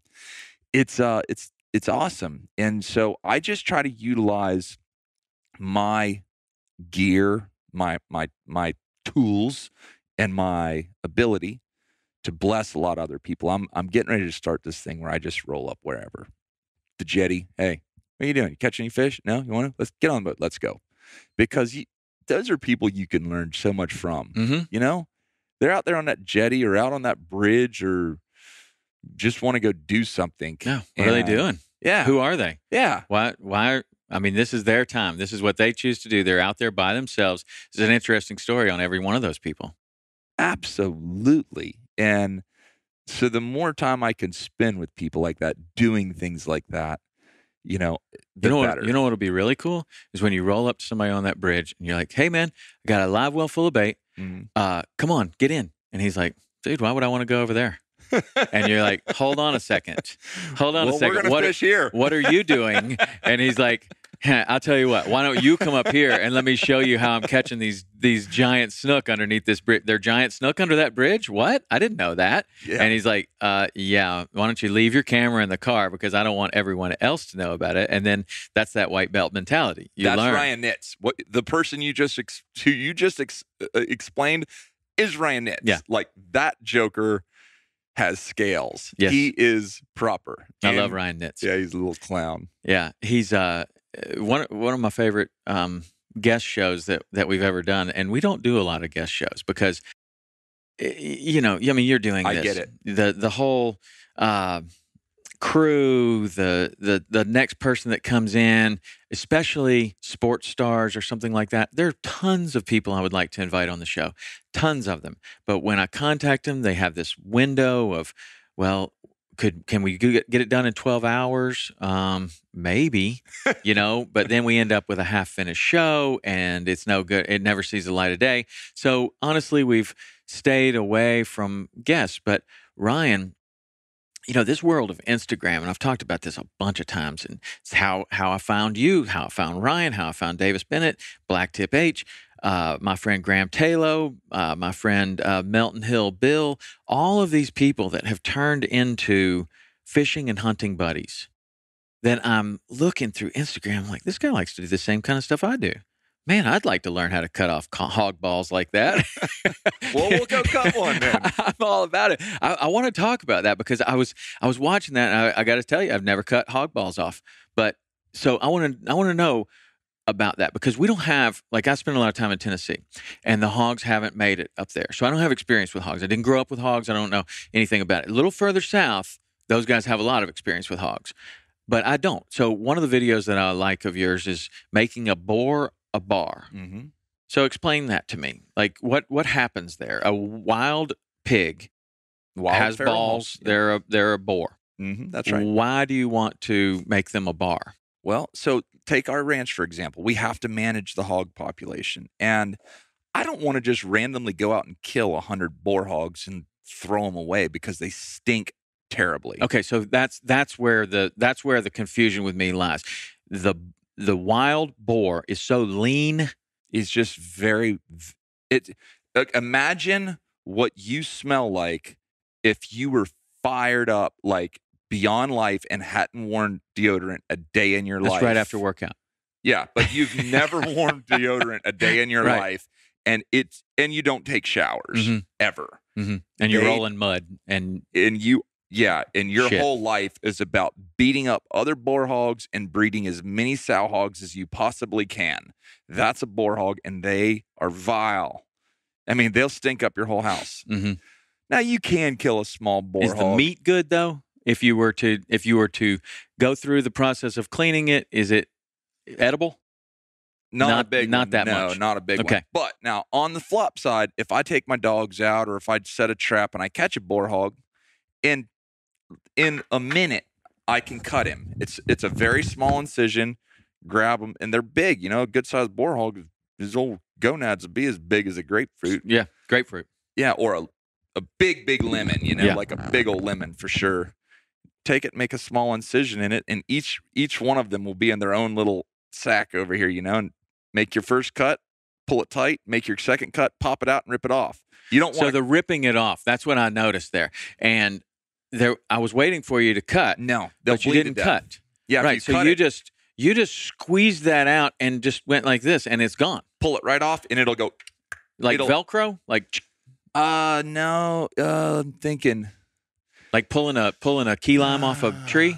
it's uh, it's it's awesome. And so I just try to utilize my gear, my my my tools, and my ability to bless a lot of other people. I'm I'm getting ready to start this thing where I just roll up wherever. The jetty, hey, what are you doing? You catch any fish? No, you want to? Let's get on the boat. Let's go, because you, those are people you can learn so much from. Mm-hmm. You know, they're out there on that jetty or out on that bridge or just want to go do something. Yeah. What are they doing? Yeah, Who are they? yeah, Why? Why? I mean, this is their time. This is what they choose to do. They're out there by themselves. It's an interesting story on every one of those people. absolutely. And so the more time I can spend with people like that, doing things like that, you know, the You know, better. what, you know what'll be really cool is when you roll up to somebody on that bridge and you're like, "Hey, man, I got a live well full of bait. Mhm. Uh, come on, get in." And he's like, "Dude, why would I want to go over there?" And you're like, "Hold on a second. Hold on a second. What- fish here. What are you doing?" And he's like, I'll tell you what. Why don't you come up here and let me show you how I'm catching these these giant snook underneath this bridge? They're giant snook under that bridge. What? I didn't know that. Yeah. And he's like, uh, "Yeah. Why don't you leave your camera in the car because I don't want everyone else to know about it." And then that's that white belt mentality. You That's learn. Ryan Nitz. What the person you just ex- who you just ex- uh, explained is Ryan Nitz. Yeah. like that Joker has scales. Yes. he is proper. I love Ryan Nitz. Yeah, he's a little clown. Yeah, he's uh one one of my favorite um guest shows that that we've ever done, and we don't do a lot of guest shows because you know, I mean, you're doing I get it. The the whole uh, crew, the the the next person that comes in, especially sports stars or something like that. There are tons of people I would like to invite on the show, tons of them. But when I contact them, they have this window of, well, could can we get it done in 12 hours um maybe you know but then we end up with a half finished show and it's no good it never sees the light of day so honestly we've stayed away from guests but ryan you know this world of instagram and i've talked about this a bunch of times and it's how how i found you how i found ryan how i found davis bennett BlacktipH uh, my friend Graham Taylor, uh, my friend uh, Melton Hill Bill, all of these people that have turned into fishing and hunting buddies. Then I'm looking through Instagram, like this guy likes to do the same kind of stuff I do. Man, I'd like to learn how to cut off hog balls like that. Well, we'll go cut one then. I'm all about it. I, I want to talk about that because I was I was watching that. And I, I got to tell you, I've never cut hog balls off, but so I want to I want to know about that because we don't have like I spent a lot of time in Tennessee, and the hogs haven't made it up there, so I don't have experience with hogs. I didn't grow up with hogs. I don't know anything about it. A little further south, those guys have a lot of experience with hogs, but I don't. So one of the videos that I like of yours is making a boar a bar. Mm-hmm. So explain that to me. Like what what happens there? A wild pig has balls. They're a they're a boar. hmm that's right. Why do you want to make them a bar? Well, so take our ranch for example. We have to manage the hog population, and I don't want to just randomly go out and kill a hundred boar hogs and throw them away because they stink terribly. Okay, so that's that's where the that's where the confusion with me lies. The the wild boar is so lean. It's just very. It like, imagine what you smell like if you were fired up like beyond life and hadn't worn deodorant a day in your That's life. right after workout. Yeah, but you've never worn deodorant a day in your Right. life, and it's and you don't take showers Mhm. ever, hmm And you're They- rolling mud and and you yeah, and your Shit. whole life is about beating up other boar hogs and breeding as many sow hogs as you possibly can. That's a boar hog, and they are vile. I mean, they'll stink up your whole house. mhm. Now you can kill a small boar is the meat good though? If you were to if you were to go through the process of cleaning it, is it edible? Not, a big not one. that no, much. not a big Okay. one. But now on the flop side, if I take my dogs out or if I set a trap and I catch a boar hog, in in a minute I can cut him. It's it's a very small incision. Grab them, and they're big. You know, a good sized boar hog, his old gonads will be as big as a grapefruit. Yeah, grapefruit. Yeah, or a a big big lemon. You know, Yeah. like a big old lemon for sure. Take it, make a small incision in it, and each each one of them will be in their own little sack over here. You know, and make your first cut, pull it tight. Make your second cut, pop it out, and rip it off. You don't want So the ripping it off, that's what I noticed there. And there I was waiting for you to cut, no, but you didn't cut. Yeah, right. you so you it, just you just squeezed that out and just went like this and it's gone. pull it right off, and it'll go. Like It'll- Velcro? Like Uh no, uh, I'm thinking. like pulling a pulling a key lime off a tree?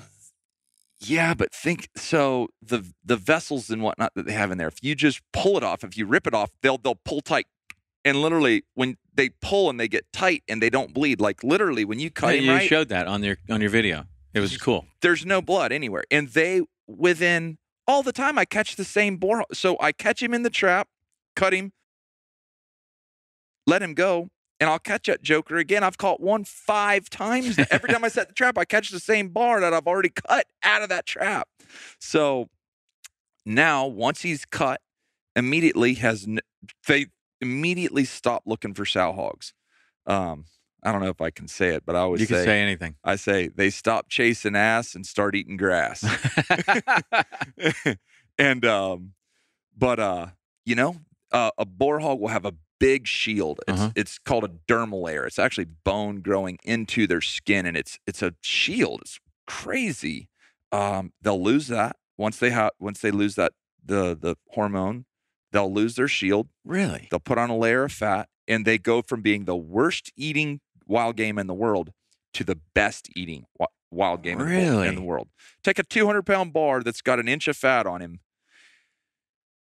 Yeah, but think so the the vessels and whatnot that they have in there. If you just pull it off, if you rip it off, they'll they'll pull tight. And literally, when they pull and they get tight and they don't bleed, like literally when you cut Yeah, him you right, showed that on your on your video. It was cool. there's no blood anywhere. And they within all the time I catch the same boar. So I catch him in the trap, cut him, let him go, and I'll catch that joker again. I've caught one five times. Every time I set the trap, I catch the same bar that I've already cut out of that trap. So now once he's cut, immediately has n- they immediately stop looking for sow hogs. Um, I don't know if I can say it, but I always You can say, say anything. I say they stop chasing ass and start eating grass. and um, but uh, you know, uh, a boar hog will have a big shield. It's Uh-huh. it's called a dermal layer. It's actually bone growing into their skin, and it's it's a shield. It's crazy. Um, they'll lose that once they have once they lose that the the hormone. They'll lose their shield. Really? They'll put on a layer of fat, and they go from being the worst eating wild game in the world to the best eating wild game in the wo- in Really? the world. Take a 200 pound bar that's got an inch of fat on him.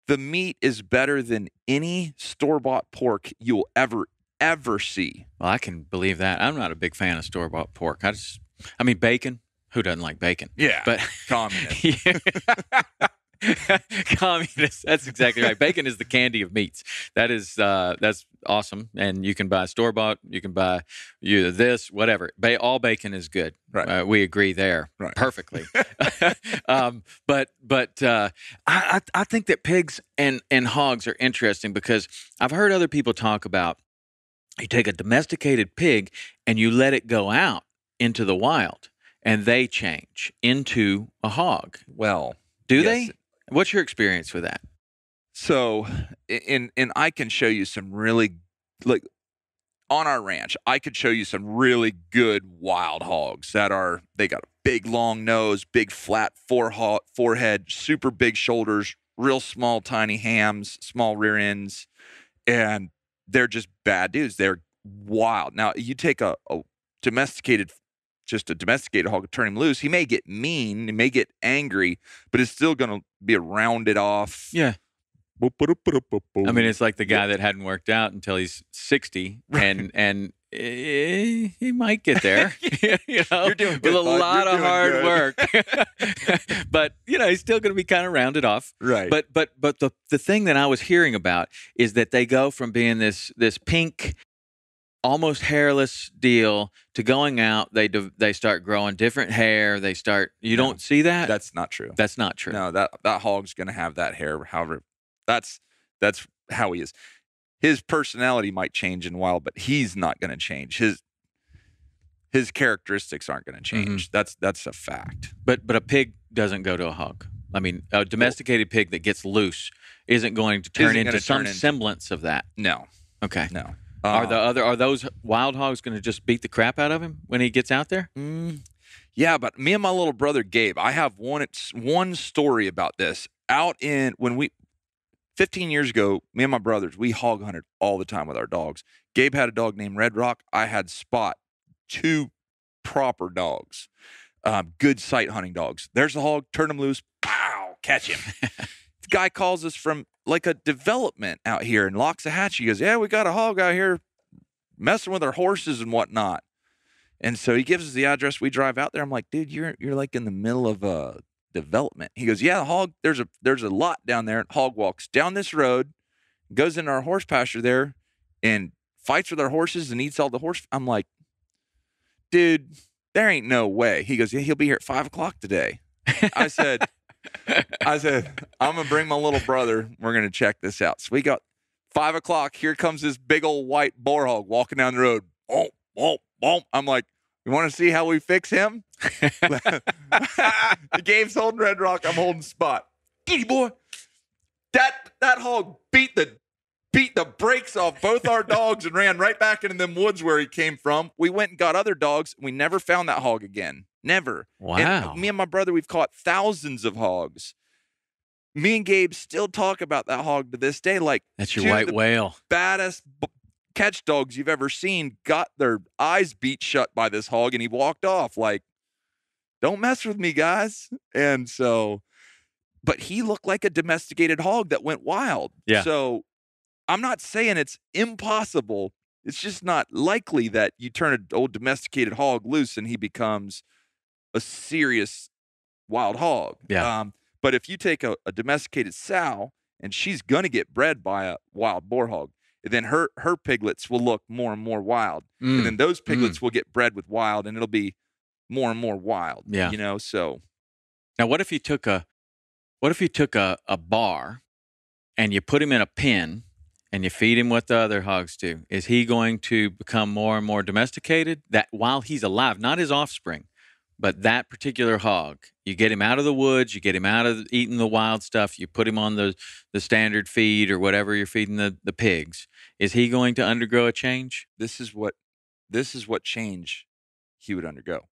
The meat is better than any store bought pork you'll ever, ever see. Well, I can believe that. I'm not a big fan of store bought pork. I just, I mean, bacon. Who doesn't like bacon? Yeah. But communist. communist. That's exactly right. Bacon is the candy of meats. That is uh, that's awesome. And you can buy store bought. You can buy you this whatever. Ba- all bacon is good. Right. Uh, we agree there Right. perfectly. um, but but uh, I, I I think that pigs and and hogs are interesting because I've heard other people talk about you take a domesticated pig and you let it go out into the wild and they change into a hog. Well, Do yes. they? What's your experience with that? So, and and I can show you some really like on our ranch. I could show you some really good wild hogs that are they got a big long nose, big flat forehead, super big shoulders, real small tiny hams, small rear ends, and they're just bad dudes. They're wild. Now you take a, a domesticated just a domesticated hog turn him loose he may get mean he may get angry but it's still going to be a rounded off Yeah. I mean, it's like the guy that hadn't worked out until he's 60 and and eh, he might get there. you know, You're doing with a bud. lot You're of hard good. work. but, you know, he's still going to be kind of rounded off. right But but but the the thing that I was hearing about is that they go from being this this pink almost hairless deal to going out they they start growing different hair they start you No, don't see that? That's not true. That's not true. No that that hog's going to have that hair however that's that's how he is. His personality might change in a while but he's not going to change. His his characteristics aren't going to Mm-hmm. change. That's that's a fact. But but a pig doesn't go to a hog. I mean a domesticated pig that gets loose isn't going to turn into some turn into- semblance of that. No. Okay. No are Uh, the other are those wild hogs going to just beat the crap out of him when he gets out there Mm, yeah, but me and my little brother Gabe, I have one it's one story about this. Out in when we 15 years ago, me and my brothers, we hog hunted all the time with our dogs. Gabe had a dog named Red Rock. I had Spot, two proper dogs, um, good sight hunting dogs. There's the hog, turn him loose, pow, catch him. guy calls us from like a development out here and Loxahatchee. He goes, Yeah, we got a hog out here messing with our horses and whatnot. And so he gives us the address. We drive out there. I'm like, dude, you're you're like in the middle of a development. He goes, yeah, the hog. There's a there's a lot down there. Hog walks down this road, goes into our horse pasture there, and fights with our horses and eats all the horse. I'm like, dude, there ain't no way. He goes, yeah, he'll be here at five o'clock today. I said, I said, I'm gonna bring my little brother. We're gonna check this out. So we got five o'clock. Here comes this big old white boar hog walking down the road. Boom, boom, boom. I'm like, you want to see how we fix him? Gabe's holding Red Rock. I'm holding Spot. Giddy boy. That that hog beat the beat the brakes off both our dogs and ran right back into them woods where he came from. We went and got other dogs. We never found that hog again. Never. And wow me and my brother, we've caught thousands of hogs. Me and Gabe still talk about that hog to this day. Like that's your white whale baddest b- catch dogs you've ever seen got their eyes beat shut by this hog, and he walked off. Like, don't mess with me, guys. And so, but he looked like a domesticated hog that went wild. Yeah. So, I'm not saying it's impossible. It's just not likely that you turn an old domesticated hog loose and he becomes a serious wild hog. Yeah. Um, but if you take a, a domesticated sow and she's gonna get bred by a wild boar hog, then her her piglets will look more and more wild, Mm. and then those piglets will get bred with wild, and it'll be more and more wild. Yeah. you know. So Now, what if you took a, what if you took a, a bar, and you put him in a pen, and you feed him what the other hogs do? Is he going to become more and more domesticated? That while he's alive, not his offspring, but that particular hog, You get him out of the woods. You get him out of eating the wild stuff. You put him on the the standard feed or whatever you're feeding the the pigs. Is he going to undergo a change? This is what this is what change he would undergo.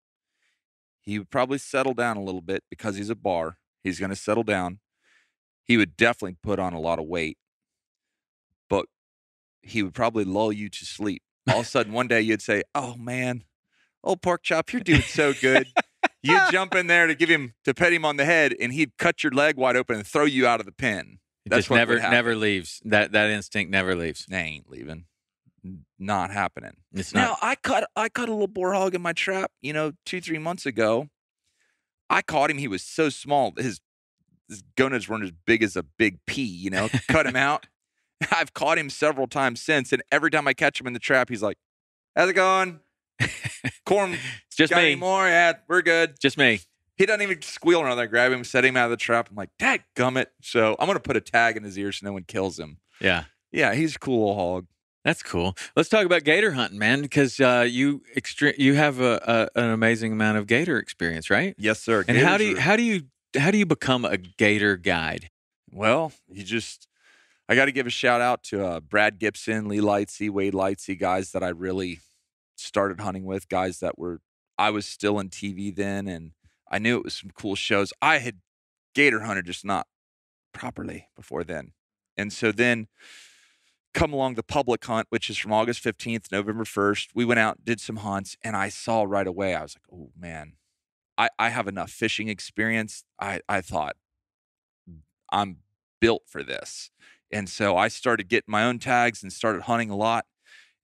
He would probably settle down a little bit because he's a bar. He's going to settle down. He would definitely put on a lot of weight, but he would probably lull you to sleep. All of a sudden, one day you'd say, "Oh man, old pork chop, you're doing so good." you jump in there to give him to pet him on the head, and he'd cut your leg wide open and throw you out of the pen. That's just never never leaves. That that instinct never leaves. They ain't leaving. Not happening. It's Now not. I caught I caught a little boar hog in my trap, you know, two three months ago. I caught him. He was so small. His his gonads weren't as big as a big pea. You know, cut him out. I've caught him several times since, and every time I catch him in the trap, he's like, "How's it going? Corn It's just got me. any more? Yeah, we're good." Just me. He doesn't even squeal or nothing. I grab him, set him out of the trap. I'm like, "Dad, gummit!" So I'm gonna put a tag in his ear so no one kills him. Yeah. Yeah, he's a cool little hog. That's cool. Let's talk about gator hunting, man, because uh, you extre- you have a, a, an amazing amount of gator experience, right? Yes, sir. And how do you are- how do you how do you become a gator guide? Well, you just I got to give a shout out to uh, Brad Gibson, Lee Lightsey, Wade Lightsey, guys that I really started hunting with, guys that were I was still in TV then, and I knew it was some cool shows. I had gator hunted, just not properly before then, and so then come along the public hunt, which is from August fifteenth, November first. We went out, did some hunts, and I saw right away. I was like, oh man, I I have enough fishing experience. I I thought mm, I'm built for this. And so I started getting my own tags and started hunting a lot.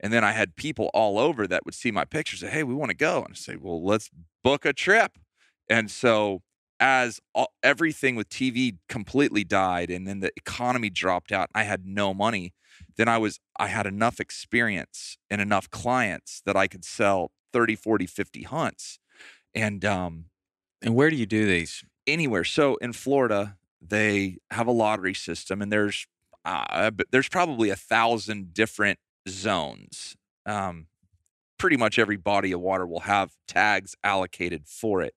And then I had people all over that would see my pictures and say, Hey, we want to go. And I say, Well, let's book a trip. And so as all, everything with TV completely died and then the economy dropped out, I had no money. Then I was, I had enough experience and enough clients that I could sell 30, 40, 50 hunts. And, um, And where do you do these? anywhere. So in Florida, they have a lottery system, and there's uh, there's probably a thousand different zones. Um, pretty much every body of water will have tags allocated for it,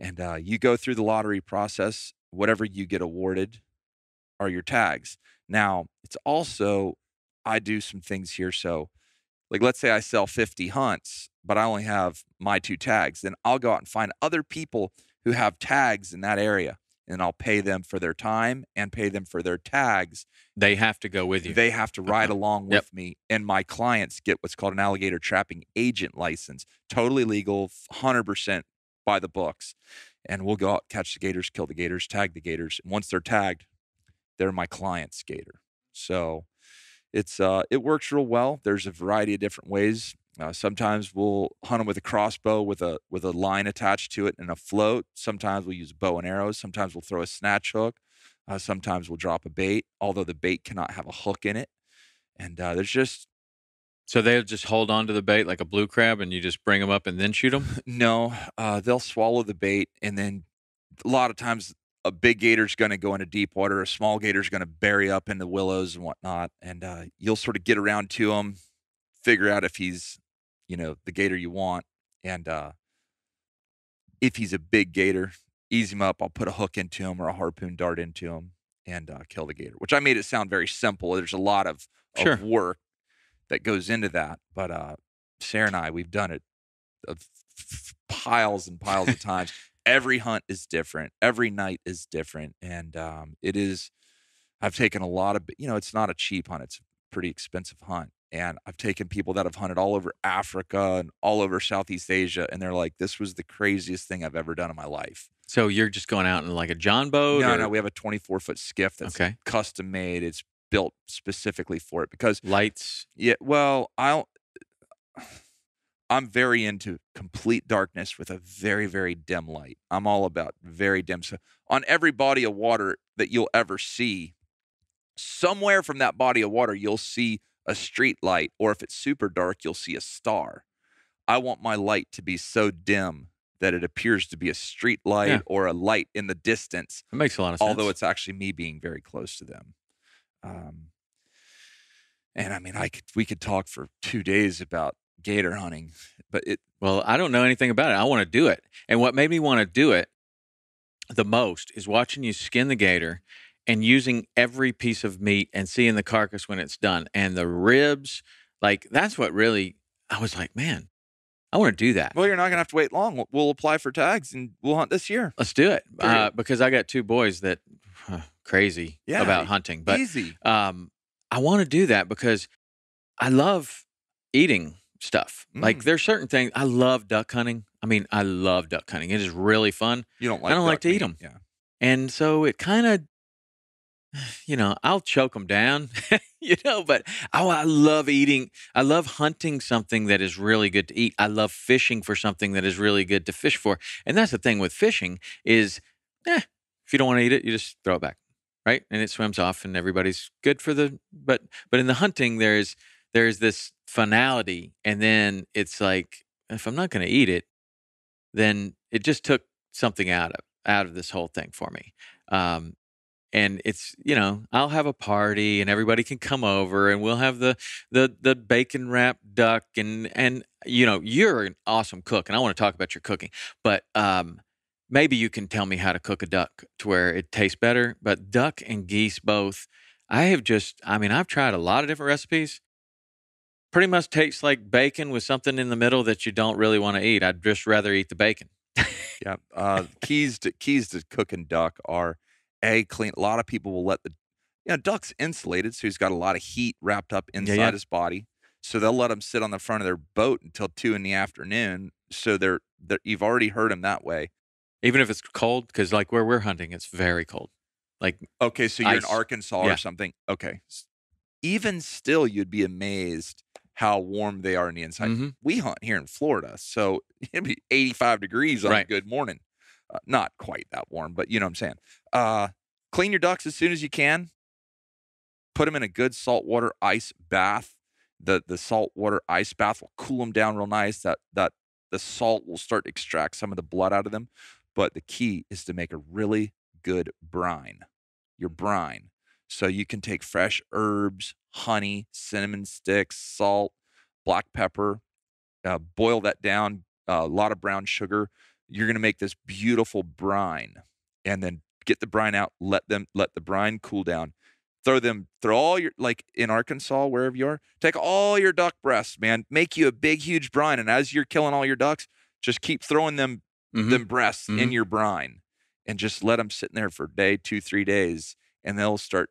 and uh, you go through the lottery process. Whatever you get awarded are your tags. Now it's also I do some things here. So, like let's say I sell 50 hunts, but I only have my two tags. Then I'll go out and find other people who have tags in that area and I'll pay them for their time and pay them for their tags. They have to go with you. They have to ride Uh-huh. along Yep. with me and my clients get what's called an alligator trapping agent license. Totally legal, 100% by the books. And we'll go out, catch the gators, kill the gators, tag the gators. And once they're tagged, they're my client's gator. So it's uh it works real well. There's a variety of different ways. Uh, sometimes we'll hunt them with a crossbow with a with a line attached to it and a float. Sometimes we'll use bow and arrows. Sometimes we'll throw a snatch hook. Uh, sometimes we'll drop a bait, although the bait cannot have a hook in it. And uh, there's just so they'll just hold on to the bait like a blue crab, and you just bring them up and then shoot them. no. Uh, they'll swallow the bait, and then a lot of times a big gator's going to go into deep water. A small gator's going to bury up in the willows and whatnot, and uh, you'll sort of get around to him, figure out if he's, you know, the gator you want, and uh, if he's a big gator, ease him up. I'll put a hook into him or a harpoon dart into him and uh, kill the gator. Which I made it sound very simple. There's a lot of, of Sure. work that goes into that, but uh, Sarah and I, we've done it f- piles and piles of times. Every hunt is different. Every night is different, and um, it is. I've taken a lot of, you know, it's not a cheap hunt. It's a pretty expensive hunt, and I've taken people that have hunted all over Africa and all over Southeast Asia, and they're like, "This was the craziest thing I've ever done in my life." So you're just going out in like a John boat. no, or no, we have a 24 foot skiff that's Okay. custom made. It's built specifically for it because lights. yeah, well, I'll I'm very into complete darkness with a very very dim light. I'm all about very dim. So on every body of water that you'll ever see, somewhere from that body of water you'll see a street light or if it's super dark you'll see a star. I want my light to be so dim that it appears to be a street light Yeah. or a light in the distance It makes a lot of sense. although it's actually me being very close to them. Um, and I mean, I could we could talk for two days about gator hunting, but it Well, I don't know anything about it. I want to do it. And what made me want to do it the most is watching you skin the gator and using every piece of meat and seeing the carcass when it's done and the ribs. Like that's what really I was like, man, I want to do that. Well, you're not gonna have to wait long. We'll, we'll apply for tags and we'll hunt this year. Let's do it uh, because I got two boys that crazy Yeah, about hunting, but Easy. um, I want to do that because I love eating stuff. Like Mm. there's certain things I love duck hunting. I mean, I love duck hunting. It is really fun. You don't like. I don't like to eat them. Yeah. And so it kind of, you know, I'll choke them down, you know, but oh, I love eating. I love hunting something that is really good to eat. I love fishing for something that is really good to fish for. And that's the thing with fishing is, eh, if you don't want to eat it, you just throw it back, right? And it swims off, and everybody's good for the. But but in the hunting, there's there's this finality, and then it's like if I'm not going to eat it, then it just took something out of out of this whole thing for me. Um, and it's you know I'll have a party and everybody can come over and we'll have the the the bacon wrapped duck and and you know you're an awesome cook and I want to talk about your cooking, but um, maybe you can tell me how to cook a duck to where it tastes better. But duck and geese both, I have just I mean I've tried a lot of different recipes. Pretty much tastes like bacon with something in the middle that you don't really want to eat. I'd just rather eat the bacon. Yeah. Uh, keys to keys to cooking duck are a clean. A lot of people will let the you know duck's insulated, so he's got a lot of heat wrapped up inside yeah. his body. So they'll let him sit on the front of their boat until two in the afternoon. So they're, they're you've already heard him that way. Even if it's cold, because like where we're hunting, it's very cold. Like Okay, so you're Ice. in Arkansas Yeah. or something. Okay. Even still, you'd be amazed how warm they are in the inside. Mhm. We hunt here in Florida, so it'd be 85 degrees on a good morning. Uh, not quite that warm, but you know what I'm saying. Uh, clean your ducks as soon as you can. Put them in a good saltwater ice bath. The the saltwater ice bath will cool them down real nice. That that the salt will start to extract some of the blood out of them. But the key is to make a really good brine. Your brine. So you can take fresh herbs, honey, cinnamon sticks, salt, black pepper, uh, boil that down, uh, a lot of brown sugar. You're going to make this beautiful brine, and then get the brine out. Let them let the brine cool down. Throw them, throw all your like in Arkansas, wherever you are. Take all your duck breasts, man. Make you a big, huge brine, and as you're killing all your ducks, just keep throwing them mhm. them breasts in Mhm. your brine and just let them sit in there for a day, two, three days, and they'll start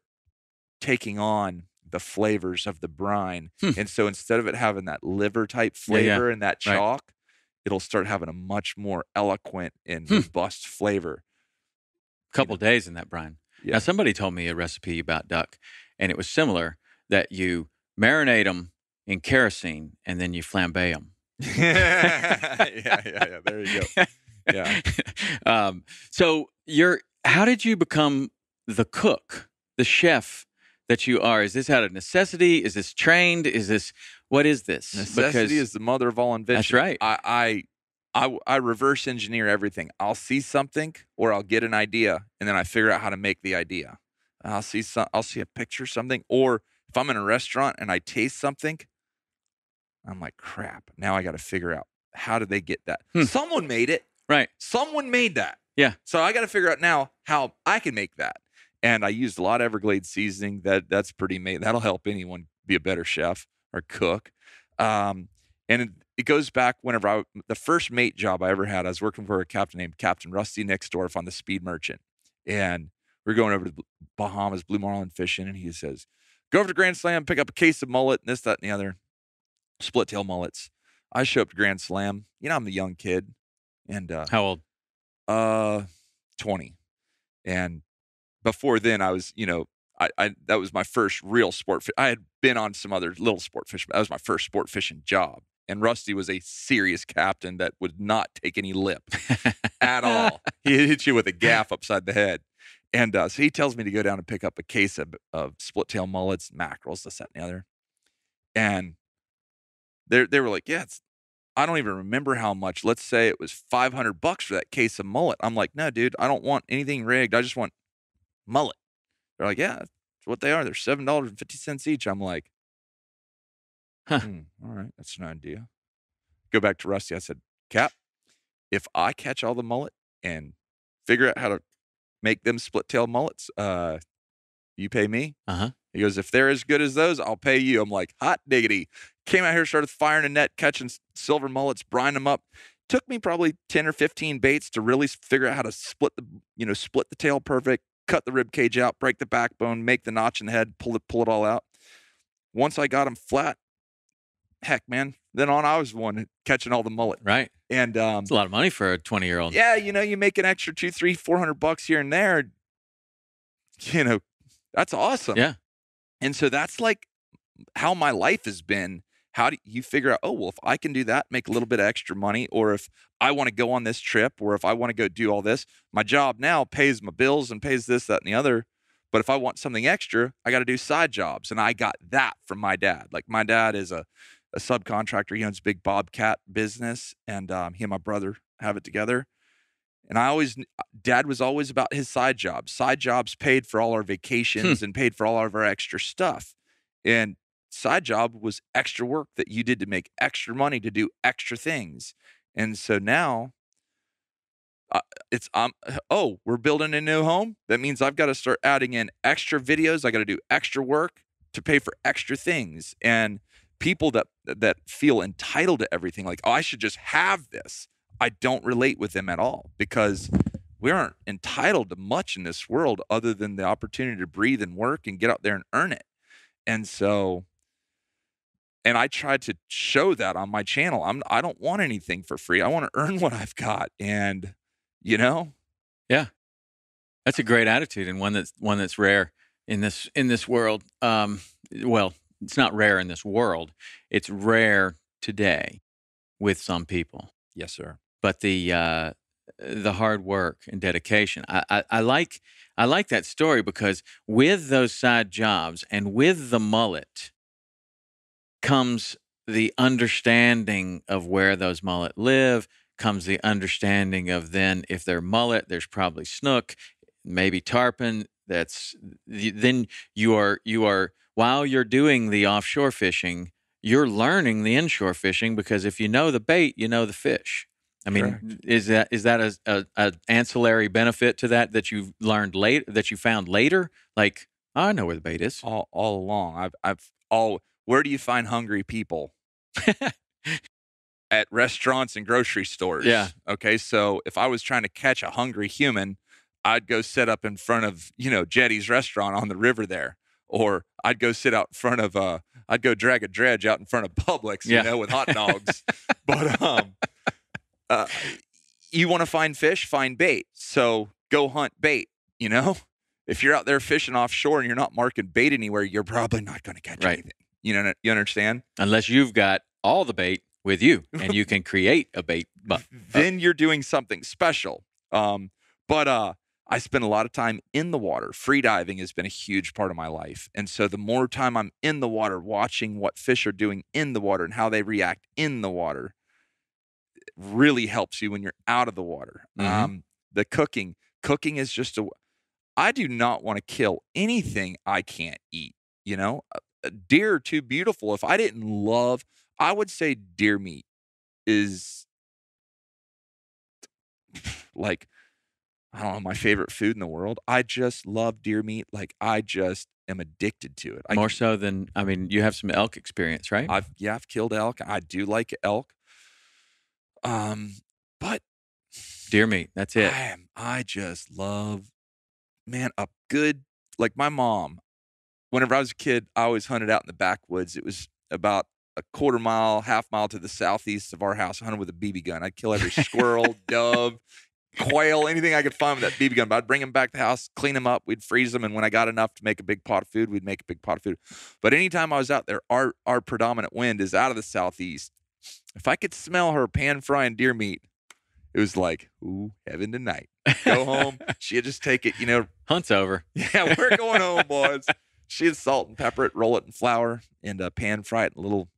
taking on the flavors of the brine. Hmm. And so instead of it having that liver type Yeah, yeah. flavor and that Right. chalk, it'll start having a much more eloquent and Hmm. robust flavor. Couple days in that brine. Yeah. Now somebody told me a recipe about duck, and it was similar that you marinate them in kerosene and then you flambe them. yeah, yeah, yeah. There you go. Yeah. um, so you're how did you become the cook, the chef that you are? Is this out of necessity? Is this trained? Is this what is this? Necessity is the mother of all invention. That's right. I, I, I, I reverse engineer everything. I'll see something or I'll get an idea and then I figure out how to make the idea. I'll see some, I'll see a picture something, or if I'm in a restaurant and I taste something, I'm like, crap. Now I got to figure out how did they get that? Hmm. Someone made it. right. Someone made that. Yeah. So I got to figure out now how I can make that. And I used a lot of Everglades seasoning. That that's pretty made. That'll help anyone be a better chef or cook. Um, and it, goes back whenever I the first mate job I ever had. I was working for a captain named Captain Rusty Nixdorf on the Speed Merchant, and we are going over to the Bahamas blue marlin fishing, and he says, "Go over to Grand Slam, pick up a case of mullet, and this, that, and the other, split tail mullets." I show up to Grand Slam. You know, I'm a young kid, and uh, How old? uh, 20. And before then, I was, you know, I, I that was my first real sport. I had been on some other little sport fishing. That was my first sport fishing job. And Rusty was a serious captain that would not take any lip at all. He'd hit you with a gaff upside the head. And uh, so he tells me to go down and pick up a case of, of split tail mullets, mackerels, this, that, and the other. And they they were like, yeah, it's I don't even remember how much. Let's say it was 500 bucks for that case of mullet. I'm like, no, dude, I don't want anything rigged. I just want mullet. They're like, yeah, that's what they are. They're $7.50 each. I'm like, Huh. "Hmm, all right, that's an idea. Go back to Rusty. I said, Cap, if I catch all the mullet and figure out how to make them split tail mullets. Uh, you pay me. Uh-huh. He goes, if they're as good as those, I'll pay you. I'm like, hot diggity. Came out here, started firing a net, catching silver mullets, brining them up. Took me probably 10 or 15 baits to really figure out how to split the, you know, split the tail perfect, cut the rib cage out, break the backbone, make the notch in the head, pull it, pull it all out. Once I got them flat, heck, man, then on I was the one catching all the mullet. Right. And um, It's a lot of money for a 20 year old. yeah, you know, you make an extra two, three, four hundred bucks here and there. You know, that's awesome. Yeah. And so that's like how my life has been. How do you figure out, oh, well, if I can do that, make a little bit of extra money, or if I want to go on this trip, or if I want to go do all this, my job now pays my bills and pays this, that, and the other. But if I want something extra, I got to do side jobs. And I got that from my dad. Like my dad is a, a subcontractor. He owns a big Bobcat business, and um, he and my brother have it together. And I always, dad was always about his side jobs. Side jobs paid for all our vacations and paid for all of our extra stuff. And side job was extra work that you did to make extra money to do extra things. And so now uh, it's um oh, we're building a new home. That means I've got to start adding in extra videos. I got to do extra work to pay for extra things. And people that that feel entitled to everything like, "Oh, I should just have this." I don't relate with them at all because we aren't entitled to much in this world other than the opportunity to breathe and work and get out there and earn it. And so and I tried to show that on my channel. I'm I don't want anything for free. I want to earn what I've got and you know, Yeah. That's a great attitude and one that's one that's rare in this in this world. Um, well, it's not rare in this world. It's rare today with some people. yes sir. But the uh, the hard work and dedication, I, I, I like I like that story because with those side jobs and with the mullet comes the understanding of where those mullet live. Comes the understanding of then if they're mullet, there's probably snook, maybe tarpon. That's then you are you are while you're doing the offshore fishing, you're learning the inshore fishing because if you know the bait, you know the fish. I mean, Correct. is that is that a, a, a ancillary benefit to that that you've learned late that you found later? Like, "Oh, I know where the bait is. All all along. I've I've all where do you find hungry people? At restaurants and grocery stores. Yeah. Okay. So if I was trying to catch a hungry human, I'd go set up in front of, you know, Jetty's restaurant on the river there. Or I'd go sit out in front of uh I'd go drag a dredge out in front of Publix, Yeah. you know, with hot dogs. but um uh, you want to find fish, find bait. So go hunt bait, you know? If you're out there fishing offshore and you're not marking bait anywhere, you're probably not going to catch Right. anything. You know, you understand? Unless you've got all the bait with you and you can create a bait. But then you're doing something special. Um, but uh, I spend a lot of time in the water. Free diving has been a huge part of my life. And so the more time I'm in the water, watching what fish are doing in the water and how they react in the water, really helps you when you're out of the water. Mhm. Um, the cooking, cooking is just a. I do not want to kill anything I can't eat. You know, A- a deer are too beautiful. If I didn't love, I would say deer meat is like I don't know my favorite food in the world. I just love deer meat. Like I just am addicted to it. I more so than I mean, you have some elk experience, right? I've yeah, I've killed elk. I do like elk. Um, but Deer meat. That's it. I am I just love man a good like my mom. Whenever I was a kid, I always hunted out in the backwoods. It was about a quarter mile, half mile to the southeast of our house. Hunted with a BB gun. I'd kill every squirrel, dove, quail, anything I could find with that BB gun. But I'd bring them back to the house, clean them up, we'd freeze them, and when I got enough to make a big pot of food, we'd make a big pot of food. But anytime I was out there, our our predominant wind is out of the southeast. If I could smell her pan frying deer meat, it was like, ooh, heaven tonight. Go home. She'd just take it, you know, Hunt's over. yeah, we're going home, boys. She'd salt and pepper it, roll it in flour, and uh, pan fry it in a little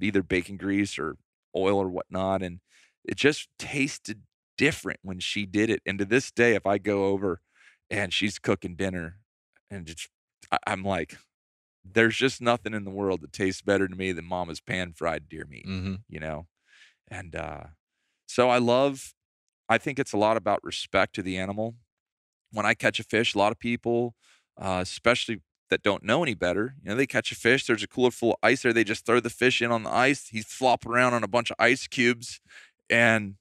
either bacon grease or oil or whatnot. And it just tasted different when she did it. And to this day, if I go over and she's cooking dinner and just, I, I'm like, there's just nothing in the world that tastes better to me than mama's pan fried deer meat hmm you know and uh so i love I think it's a lot about respect to the animal. When I catch a fish, a lot of people, uh, especially that don't know any better, you know, they catch a fish. There's a cooler full of ice there. They just throw the fish in on the ice. He's flopping around on a bunch of ice cubes, and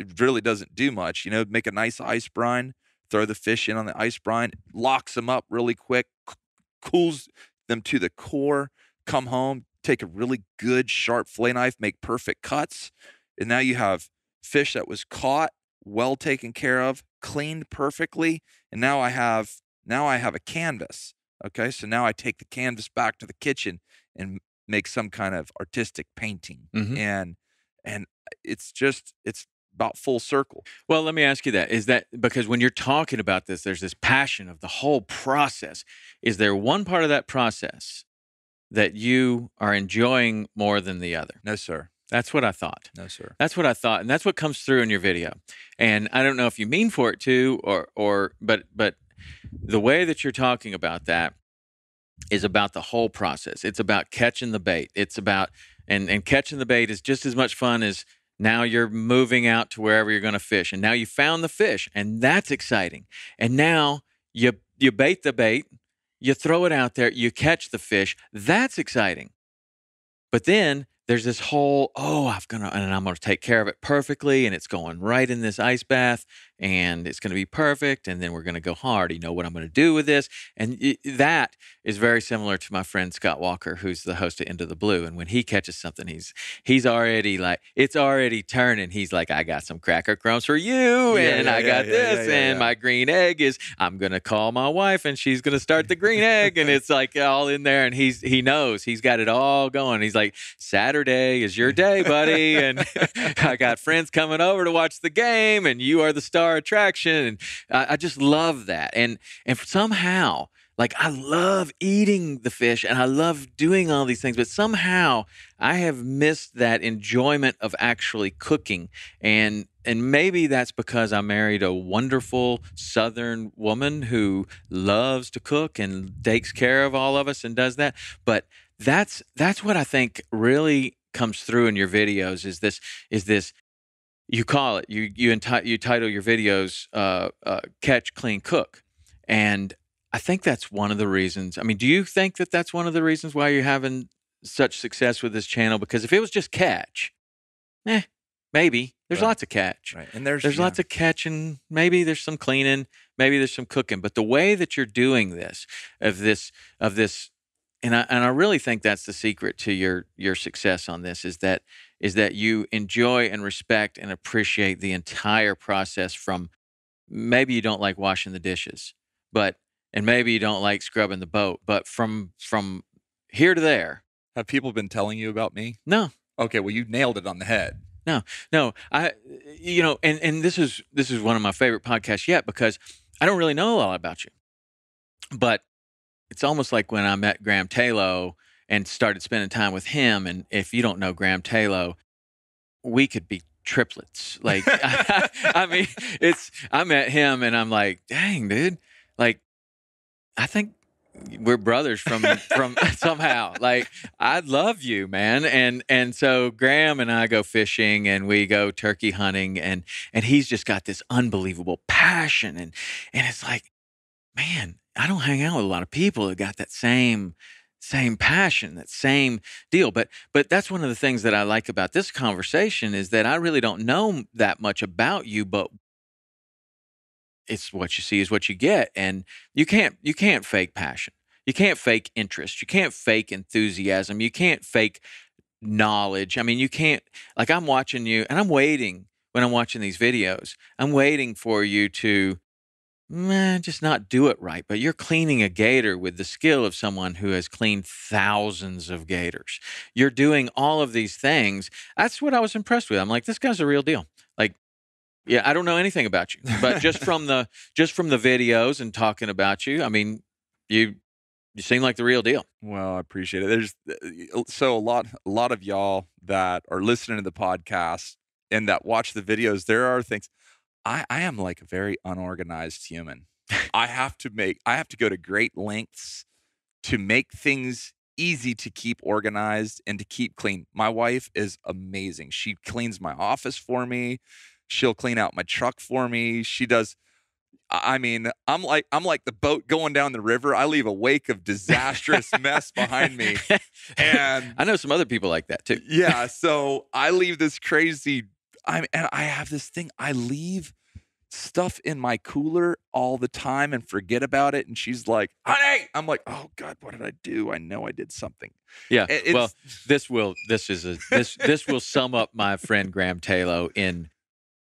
it really doesn't do much. You know, make a nice ice brine, throw the fish in on the ice brine, locks them up really quick, c- cools them to the core. Come home, take a really good sharp fillet knife, make perfect cuts, and now you have fish that was caught, well taken care of, cleaned perfectly, and now I have now I have a canvas. Okay, so now I take the canvas back to the kitchen and make some kind of artistic painting, Mhm. and and it's just it's about full circle. Well, let me ask you that. Is that because when you're talking about this, there's this passion of the whole process. Is there one part of that process that you are enjoying more than the other? No, sir. That's what I thought. No, sir. That's what I thought, and that's what comes through in your video. And I don't know if you mean for it to, or or but but the way that you're talking about that is about the whole process. It's about catching the bait. It's about and and catching the bait is just as much fun as now you're moving out to wherever you're going to fish, and now you found the fish, and that's exciting. And now you you bait the bait, you throw it out there, you catch the fish. That's exciting. But then there's this whole oh i'm gonna and i'm gonna take care of it perfectly and it's going right in this ice bath and it's gonna be perfect and then we're gonna go hard you know what i'm gonna do with this and y- that is very similar to my friend scott walker who's the host of into the blue and when he catches something he's he's already like it's already turning. He's like i got some cracker crumbs for you Yeah, and yeah, i got yeah, this and my green egg is i'm gonna call my wife and she's gonna start the green egg and it's like all in there and he's he knows he's got it all going. He's like saturday is your day buddy and i got friends coming over to watch the game and you are the star attraction and i, I just love that and and somehow like i love eating the fish and i love doing all these things but somehow i have missed that enjoyment of actually cooking and and maybe that's because I married a wonderful Southern woman who loves to cook and takes care of all of us and does that. But that's that's what I think really comes through in your videos. Is this is this you call it you you enti- you title your videos uh, uh, "Catch, Clean, Cook," and I think that's one of the reasons. I mean, do you think that that's one of the reasons why you're having such success with this channel? Because if it was just catch, eh, maybe there's Right. lots of catch. Right. And there's There's yeah. lots of catching. Maybe there's some cleaning. Maybe there's some cooking. But the way that you're doing this, of this, of this, and I and I really think that's the secret to your your success on this is that is that you enjoy and respect and appreciate the entire process from maybe you don't like washing the dishes, but and maybe you don't like scrubbing the boat, but from from here to there. Have people been telling you about me? No, Okay, well you nailed it on the head. No, No, I, you know, and and this is this is one of my favorite podcasts yet because I don't really know a lot about you, but it's almost like when I met Graham Taylor and started spending time with him. And if you don't know Graham Taylor, we could be triplets. Like, I mean, it's I met him and I'm like, dang, dude, like, I think we're brothers from from somehow like i love you man and and so graham and i go fishing and we go turkey hunting and and he's just got this unbelievable passion and and it's like man i don't hang out with a lot of people that got that same same passion that same deal but but that's one of the things that i like about this conversation is that i really don't know that much about you but it's what you see is what you get and you can't you can't fake passion. You can't fake interest. You can't fake enthusiasm. You can't fake knowledge. I mean you can't like i'm watching you and i'm waiting when i'm watching these videos i'm waiting for you to man, just not do it right but you're cleaning a gator with the skill of someone who has cleaned thousands of gators you're doing all of these things that's what i was impressed with i'm like this guy's a real deal like yeah, I don't know anything about you, but just from the just from the videos and talking about you, I mean, you you seem like the real deal. Well, I appreciate it. There's uh, so a lot a lot of y'all that are listening to the podcast and that watch the videos, there are things I, I am like a very unorganized human. I have to make I have to go to great lengths to make things easy to keep organized and to keep clean. My wife is amazing. She cleans my office for me. she'll clean out my truck for me. She does. I I mean, I'm like I'm like the boat going down the river. I leave a wake of disastrous mess behind me, and I know some other people like that too. yeah, so I leave this crazy. I and I have this thing. I leave stuff in my cooler all the time and forget about it. And she's like, "Honey," I'm like, "Oh God, what did I do? I know I did something." Yeah. It- well, this will this is a this this will sum up my friend Graham Taylor in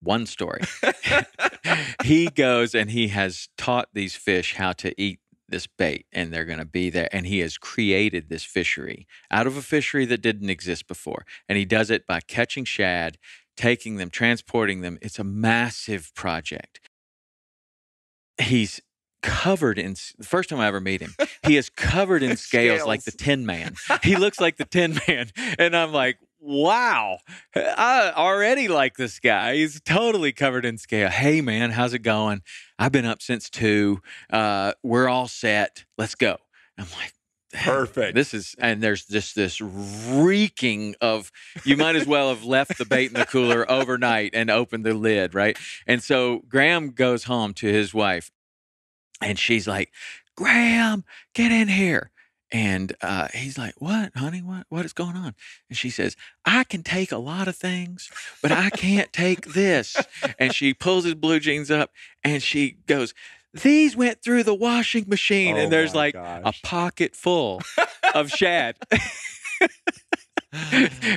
one story. he goes and he has taught these fish how to eat this bait and they're going to be there and he has created this fishery out of a fishery that didn't exist before and he does it by catching shad taking them transporting them it's a massive project. He's covered in the first time i ever meet him he is covered in scales, like the tin man. He looks like the tin man and i'm like wow i already like this guy. He's totally covered in scale. Hey man how's it going? I've been up since two. Uh, we're all set. Let's go. I'm like Perfect. this is and there's just this reeking of you might as well have left the bait in the cooler overnight and opened the lid right? And so graham goes home to his wife and she's like graham get in here. And uh, he's like what honey? What what is going on? And she says i can take a lot of things but i can't take this. And she pulls his blue jeans up and she goes these went through the washing machine Oh and there's like a pocket full of shad.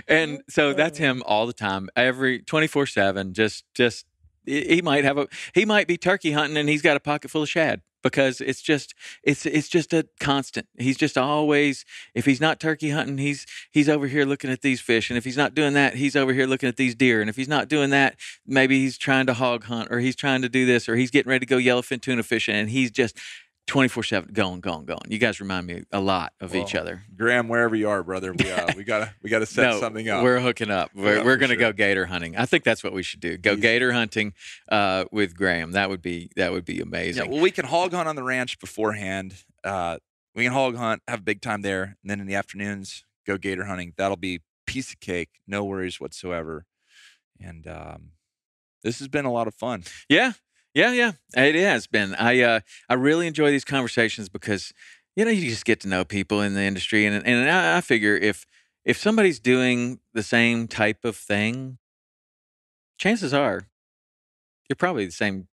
and oh so that's him all the time, every 24 7. Just, just, he might have a, he might be turkey hunting and he's got a pocket full of shad because it's just, it's, it's just a constant. He's just always, if he's not turkey hunting, he's, he's over here looking at these fish. And if he's not doing that, he's over here looking at these deer. And if he's not doing that, maybe he's trying to hog hunt or he's trying to do this or he's getting ready to go yellowfin tuna fishing and he's just 24 7 going, going, going. You guys remind me a lot of each other. Graham, wherever you are, brother, we uh, we gotta we gotta set no, something up. We're hooking up. We're, Yeah, we're going to sure. go gator hunting. I think that's what we should do. Go Easy. gator hunting uh, with Graham. That would be that would be amazing Yeah, well, we can hog hunt on the ranch beforehand. Uh, we can hog hunt, have a big time there, and then in the afternoons go gator hunting. That'll be piece of cake, no worries whatsoever. And um, this has been a lot of fun. Yeah, yeah, yeah. It has been. I uh, I really enjoy these conversations because you know you just get to know people in the industry, and and I, figure if if somebody's doing the same type of thing, chances are you're probably the same,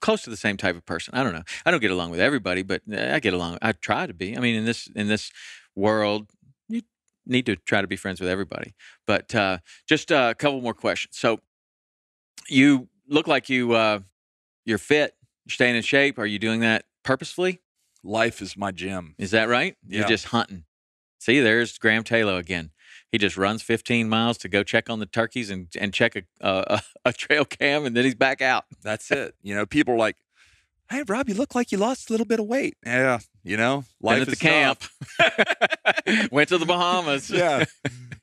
close to the same type of person. I don't know. I don't get along with everybody, but uh, I get along. I try to be. I mean, in this in this world, you need to try to be friends with everybody. But uh, just uh, a couple more questions. So you look like you uh, you're fit. You're staying in shape. Are you doing that purposefully? Life is my gym. Is that right? You're just hunting. See, there's Graham Taylor again. He just runs 15 miles to go check on the turkeys and, and check a, a, a trail cam, and then he's back out. That's it. You know, people are like, "Hey, Rob, you look like you lost a little bit of weight." Yeah, you know, Been life at the camp. Went to the Bahamas. yeah.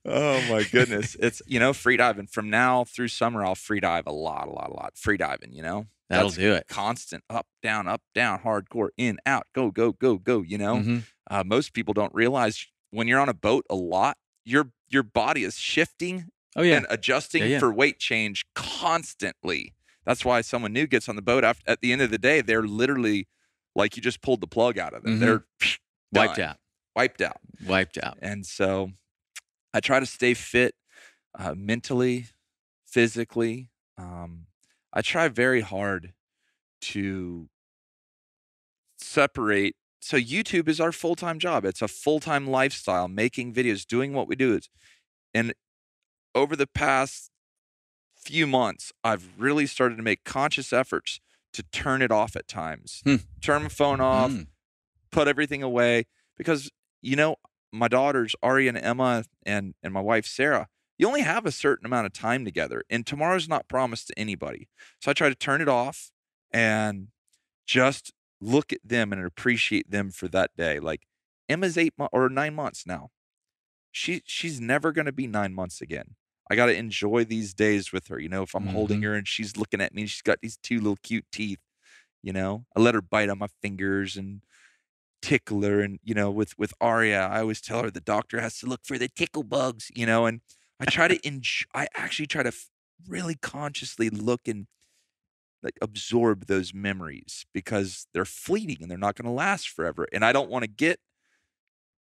Oh my goodness. It's you know free diving from now through summer. I'll free dive a lot, a lot, a lot. Free diving. You know, That'll That's do it. constant up, down, up, down, hardcore, in, out, go, go, go, go. You know, Mhm. uh, most people don't realize when you're on a boat a lot, your your body is shifting Oh yeah. and adjusting Yeah, yeah. for weight change constantly. That's why someone new gets on the boat. After, at the end of the day, they're literally like you just pulled the plug out of them. Mhm. They're Wiped out. wiped out. Wiped out. And so I try to stay fit uh, mentally, physically. Um, I try very hard to separate. So YouTube is our full time job. It's a full time lifestyle, making videos, doing what we do. And over the past few months, I've really started to make conscious efforts to turn it off at times. Hmm. Turn my phone off, Mm. put everything away because you know my daughters Ari and Emma and and my wife Sarah you only have a certain amount of time together and tomorrow's not promised to anybody. So I try to turn it off and just look at them and appreciate them for that day like Emma's 8 mo- or 9 months now. She she's never going to be 9 months again. I got to enjoy these days with her you know if I'm holding mm-hmm. her and she's looking at me and she's got these two little cute teeth you know? I let her bite on my fingers and tickle her and you know with with aria i always tell her the doctor has to look for the tickle bugs you know and i try to i actually try to really consciously look and like absorb those memories because they're fleeting and they're not going to last forever. And I don't want to get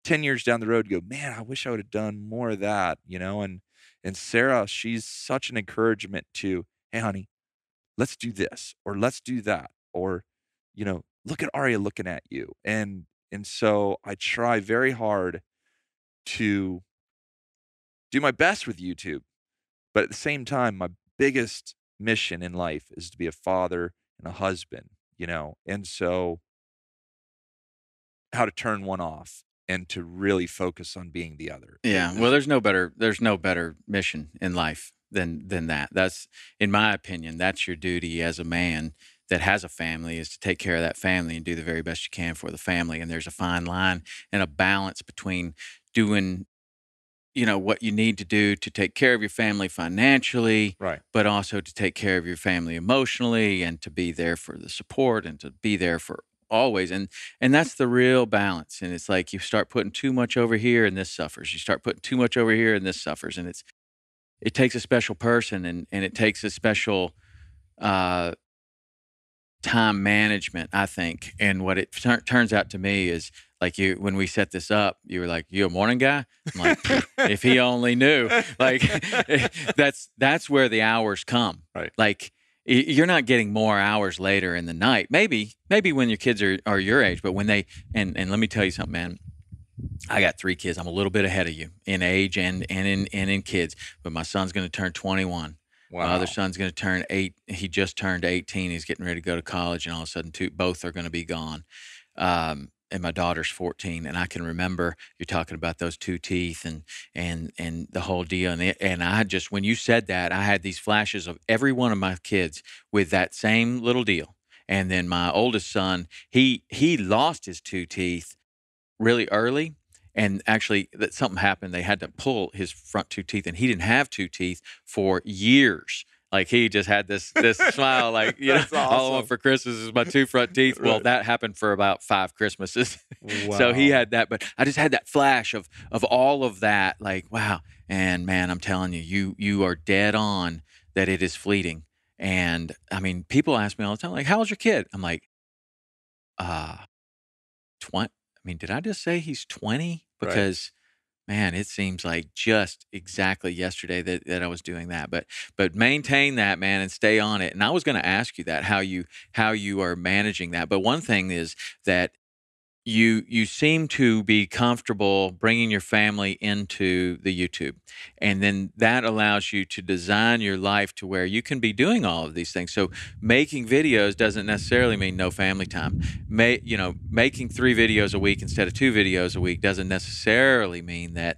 10 years down the road go, man, I wish I would have done more of that, you know? And, and Sarah, she's such an encouragement to, hey, honey, let's do this or let's do that. Or, you know, look at Aria looking at you. And, and so I try very hard to do my best with YouTube. But at the same time, my biggest mission in life is to be a father and a husband, you know? And so how to turn one off and to really focus on being the other. Yeah. Well, there's no better there's no better mission in life than than that. That's in my opinion, that's your duty as a man that has a family is to take care of that family and do the very best you can for the family. And there's a fine line and a balance between doing you know what you need to do to take care of your family financially Right. but also to take care of your family emotionally and to be there for the support and to be there for always. And and that's the real balance. And it's like you start putting too much over here and this suffers. You start putting too much over here and this suffers. And it's it takes a special person and and it takes a special uh time management i think. And what it tur- turns out to me is like you when we set this up you were like you a morning guy i'm like if he only knew like that's that's where the hours come Right. like you're not getting more hours later in the night maybe maybe when your kids are, are your age but when they and and let me tell you something man I got three kids. I'm a little bit ahead of you in age and and in and in kids. But my son's going to turn 21. Wow. My other son's going to turn eight. He just turned 18. He's getting ready to go to college, and all of a sudden, two, both are going to be gone. Um, and my daughter's 14, and I can remember you're talking about those two teeth and and and the whole deal. And and I just when you said that, I had these flashes of every one of my kids with that same little deal. And then my oldest son, he he lost his two teeth really early and actually that something happened they had to pull his front two teeth and he didn't have two teeth for years like he just had this this smile like you know That's all I awesome. want for christmas is my two front teeth. Well Right. that happened for about five christmases. So he had that but i just had that flash of of all of that like wow. And man i'm telling you you you are dead on that it is fleeting. And i mean people ask me all the time like how's your kid? I'm like uh 20 i mean did i just say he's 20 Right. because man it seems like just exactly yesterday that, that i was doing that but but maintain that man and stay on it and i was going to ask you that how you how you are managing that but one thing is that you you seem to be comfortable bringing your family into the YouTube and then that allows you to design your life to where you can be doing all of these things. So making videos doesn't necessarily mean no family time. May, you know making 3 videos a week instead of 2 videos a week doesn't necessarily mean that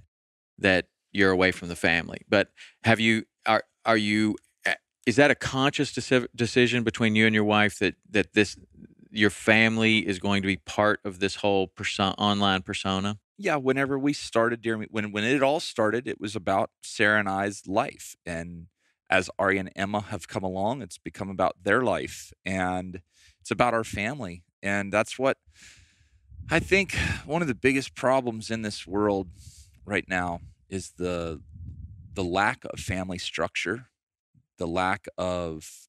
that you're away from the family. But have you are are you eh, is that a conscious deci- decision between you and your wife that that this your family is going to be part of this whole perso- online persona yeah, whenever we started Deer Meat, when when it all started, it was about Sarah and I's life. And as Ari and Emma have come along, it's become about their life and it's about our family. And that's what I think one of the biggest problems in this world right now is the the lack of family structure, the lack of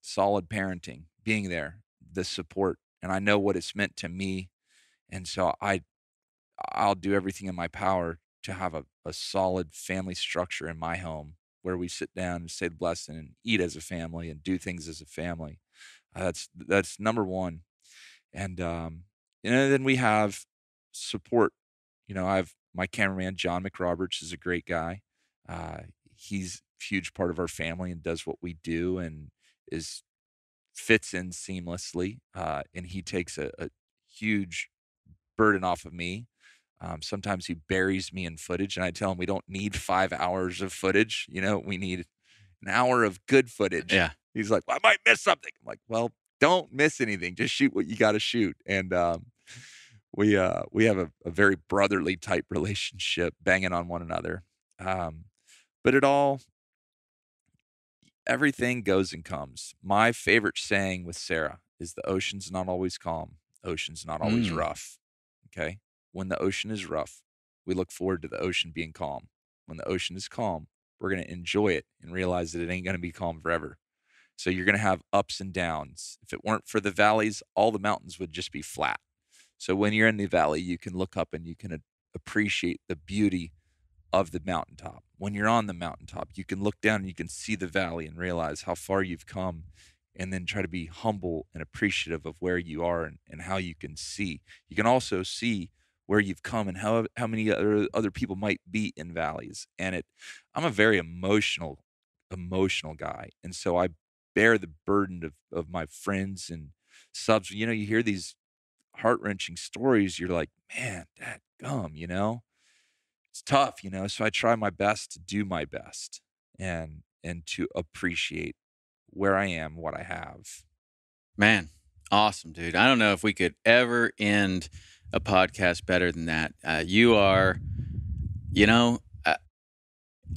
solid parenting, being there, the support. And I know what it's meant to me. And so I I'll do everything in my power to have a, a solid family structure in my home where we sit down and say the blessing and eat as a family and do things as a family. Uh, that's that's number one. And um, and then we have support. You know, I have my cameraman John McRoberts is a great guy. Uh, he's a huge part of our family and does what we do and is fits in seamlessly. Uh, and he takes a, a huge burden off of me. Um, sometimes he buries me in footage, and I tell him we don't need five hours of footage. You know, we need an hour of good footage. yeah He's like, well, I might miss something. I'm like, well, don't miss anything. Just shoot what you got to shoot. And um, we uh, we have a, a very brotherly type relationship, banging on one another. Um, but it all, everything goes and comes. My favorite saying with Sarah is, "The ocean's not always calm. Ocean's not always Mm. rough." Okay, when the ocean is rough, we look forward to the ocean being calm. When the ocean is calm, we're going to enjoy it and realize that it ain't going to be calm forever. So you're going to have ups and downs. If it weren't for the valleys, all the mountains would just be flat. So when you're in the valley, you can look up and you can appreciate the beauty of the mountaintop. When you're on the mountaintop, you can look down and you can see the valley and realize how far you've come and then try to be humble and appreciative of where you are and, and how you can see. You can also see where you've come and how how many other, other people might be in valleys. And it I'm a very emotional emotional guy. And so I bear the burden of, of my friends and subs. You know, you hear these heart wrenching stories, you're like, man, that gum, you know? It's tough, you know. So I try my best to do my best and and to appreciate where I am, what I have. Man, awesome, dude. I don't know if we could ever end a podcast better than that. Uh, you are, you know, uh,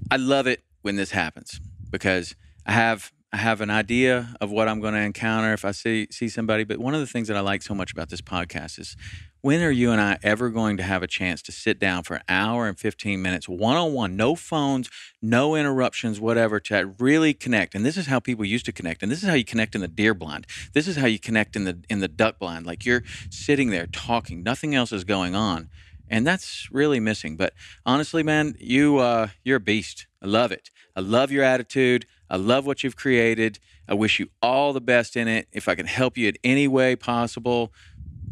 I love it when this happens because I have I have an idea of what I'm going to encounter if I see see somebody. But one of the things that I like so much about this podcast is when are you and I ever going to have a chance to sit down for an hour and 15 minutes, one on one, no phones, no interruptions, whatever, to really connect? And this is how people used to connect. And this is how you connect in the deer blind. This is how you connect in the in the duck blind. Like you're sitting there talking, nothing else is going on. And that's really missing. But honestly, man, you uh, you're a beast. I love it. I love your attitude. I love what you've created. I wish you all the best in it. If I can help you in any way possible,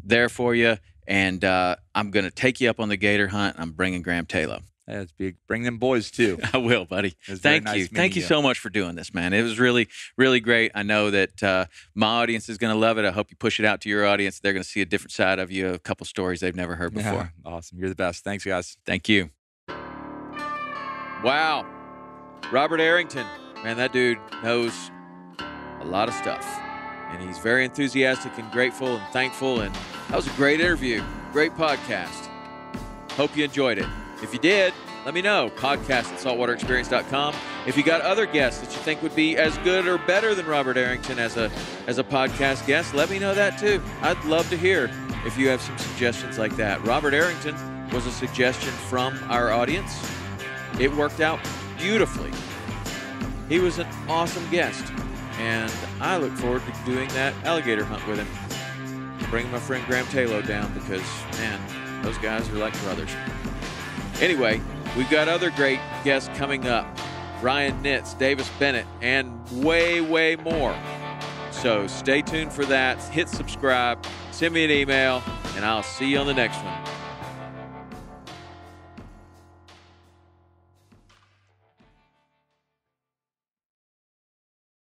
there for you and uh, I'm going to take you up on the gator hunt. I'm bringing Graham Taylor. That's big. Bring them boys too. I will, buddy. Thank nice you. Thank you, you so much for doing this, man. It was really, really great. I know that uh, my audience is going to love it. I hope you push it out to your audience. They're going to see a different side of you, a couple stories they've never heard before. Yeah, awesome. You're the best. Thanks, guys. Thank you. Wow. Robert Arrington. Man, that dude knows a lot of stuff. And he's very enthusiastic and grateful and thankful and that was a great interview, great podcast. Hope you enjoyed it. If you did, let me know. Podcast at saltwaterexperience.com. If you got other guests that you think would be as good or better than Robert Arrington as a as a podcast guest, let me know that too. I'd love to hear if you have some suggestions like that. Robert Arrington was a suggestion from our audience. It worked out beautifully. He was an awesome guest, and I look forward to doing that alligator hunt with him bring my friend Graham Taylor down because, man, those guys are like brothers. Anyway, we've got other great guests coming up Ryan Nitz, Davis Bennett, and way, way more. So stay tuned for that. Hit subscribe, send me an email, and I'll see you on the next one.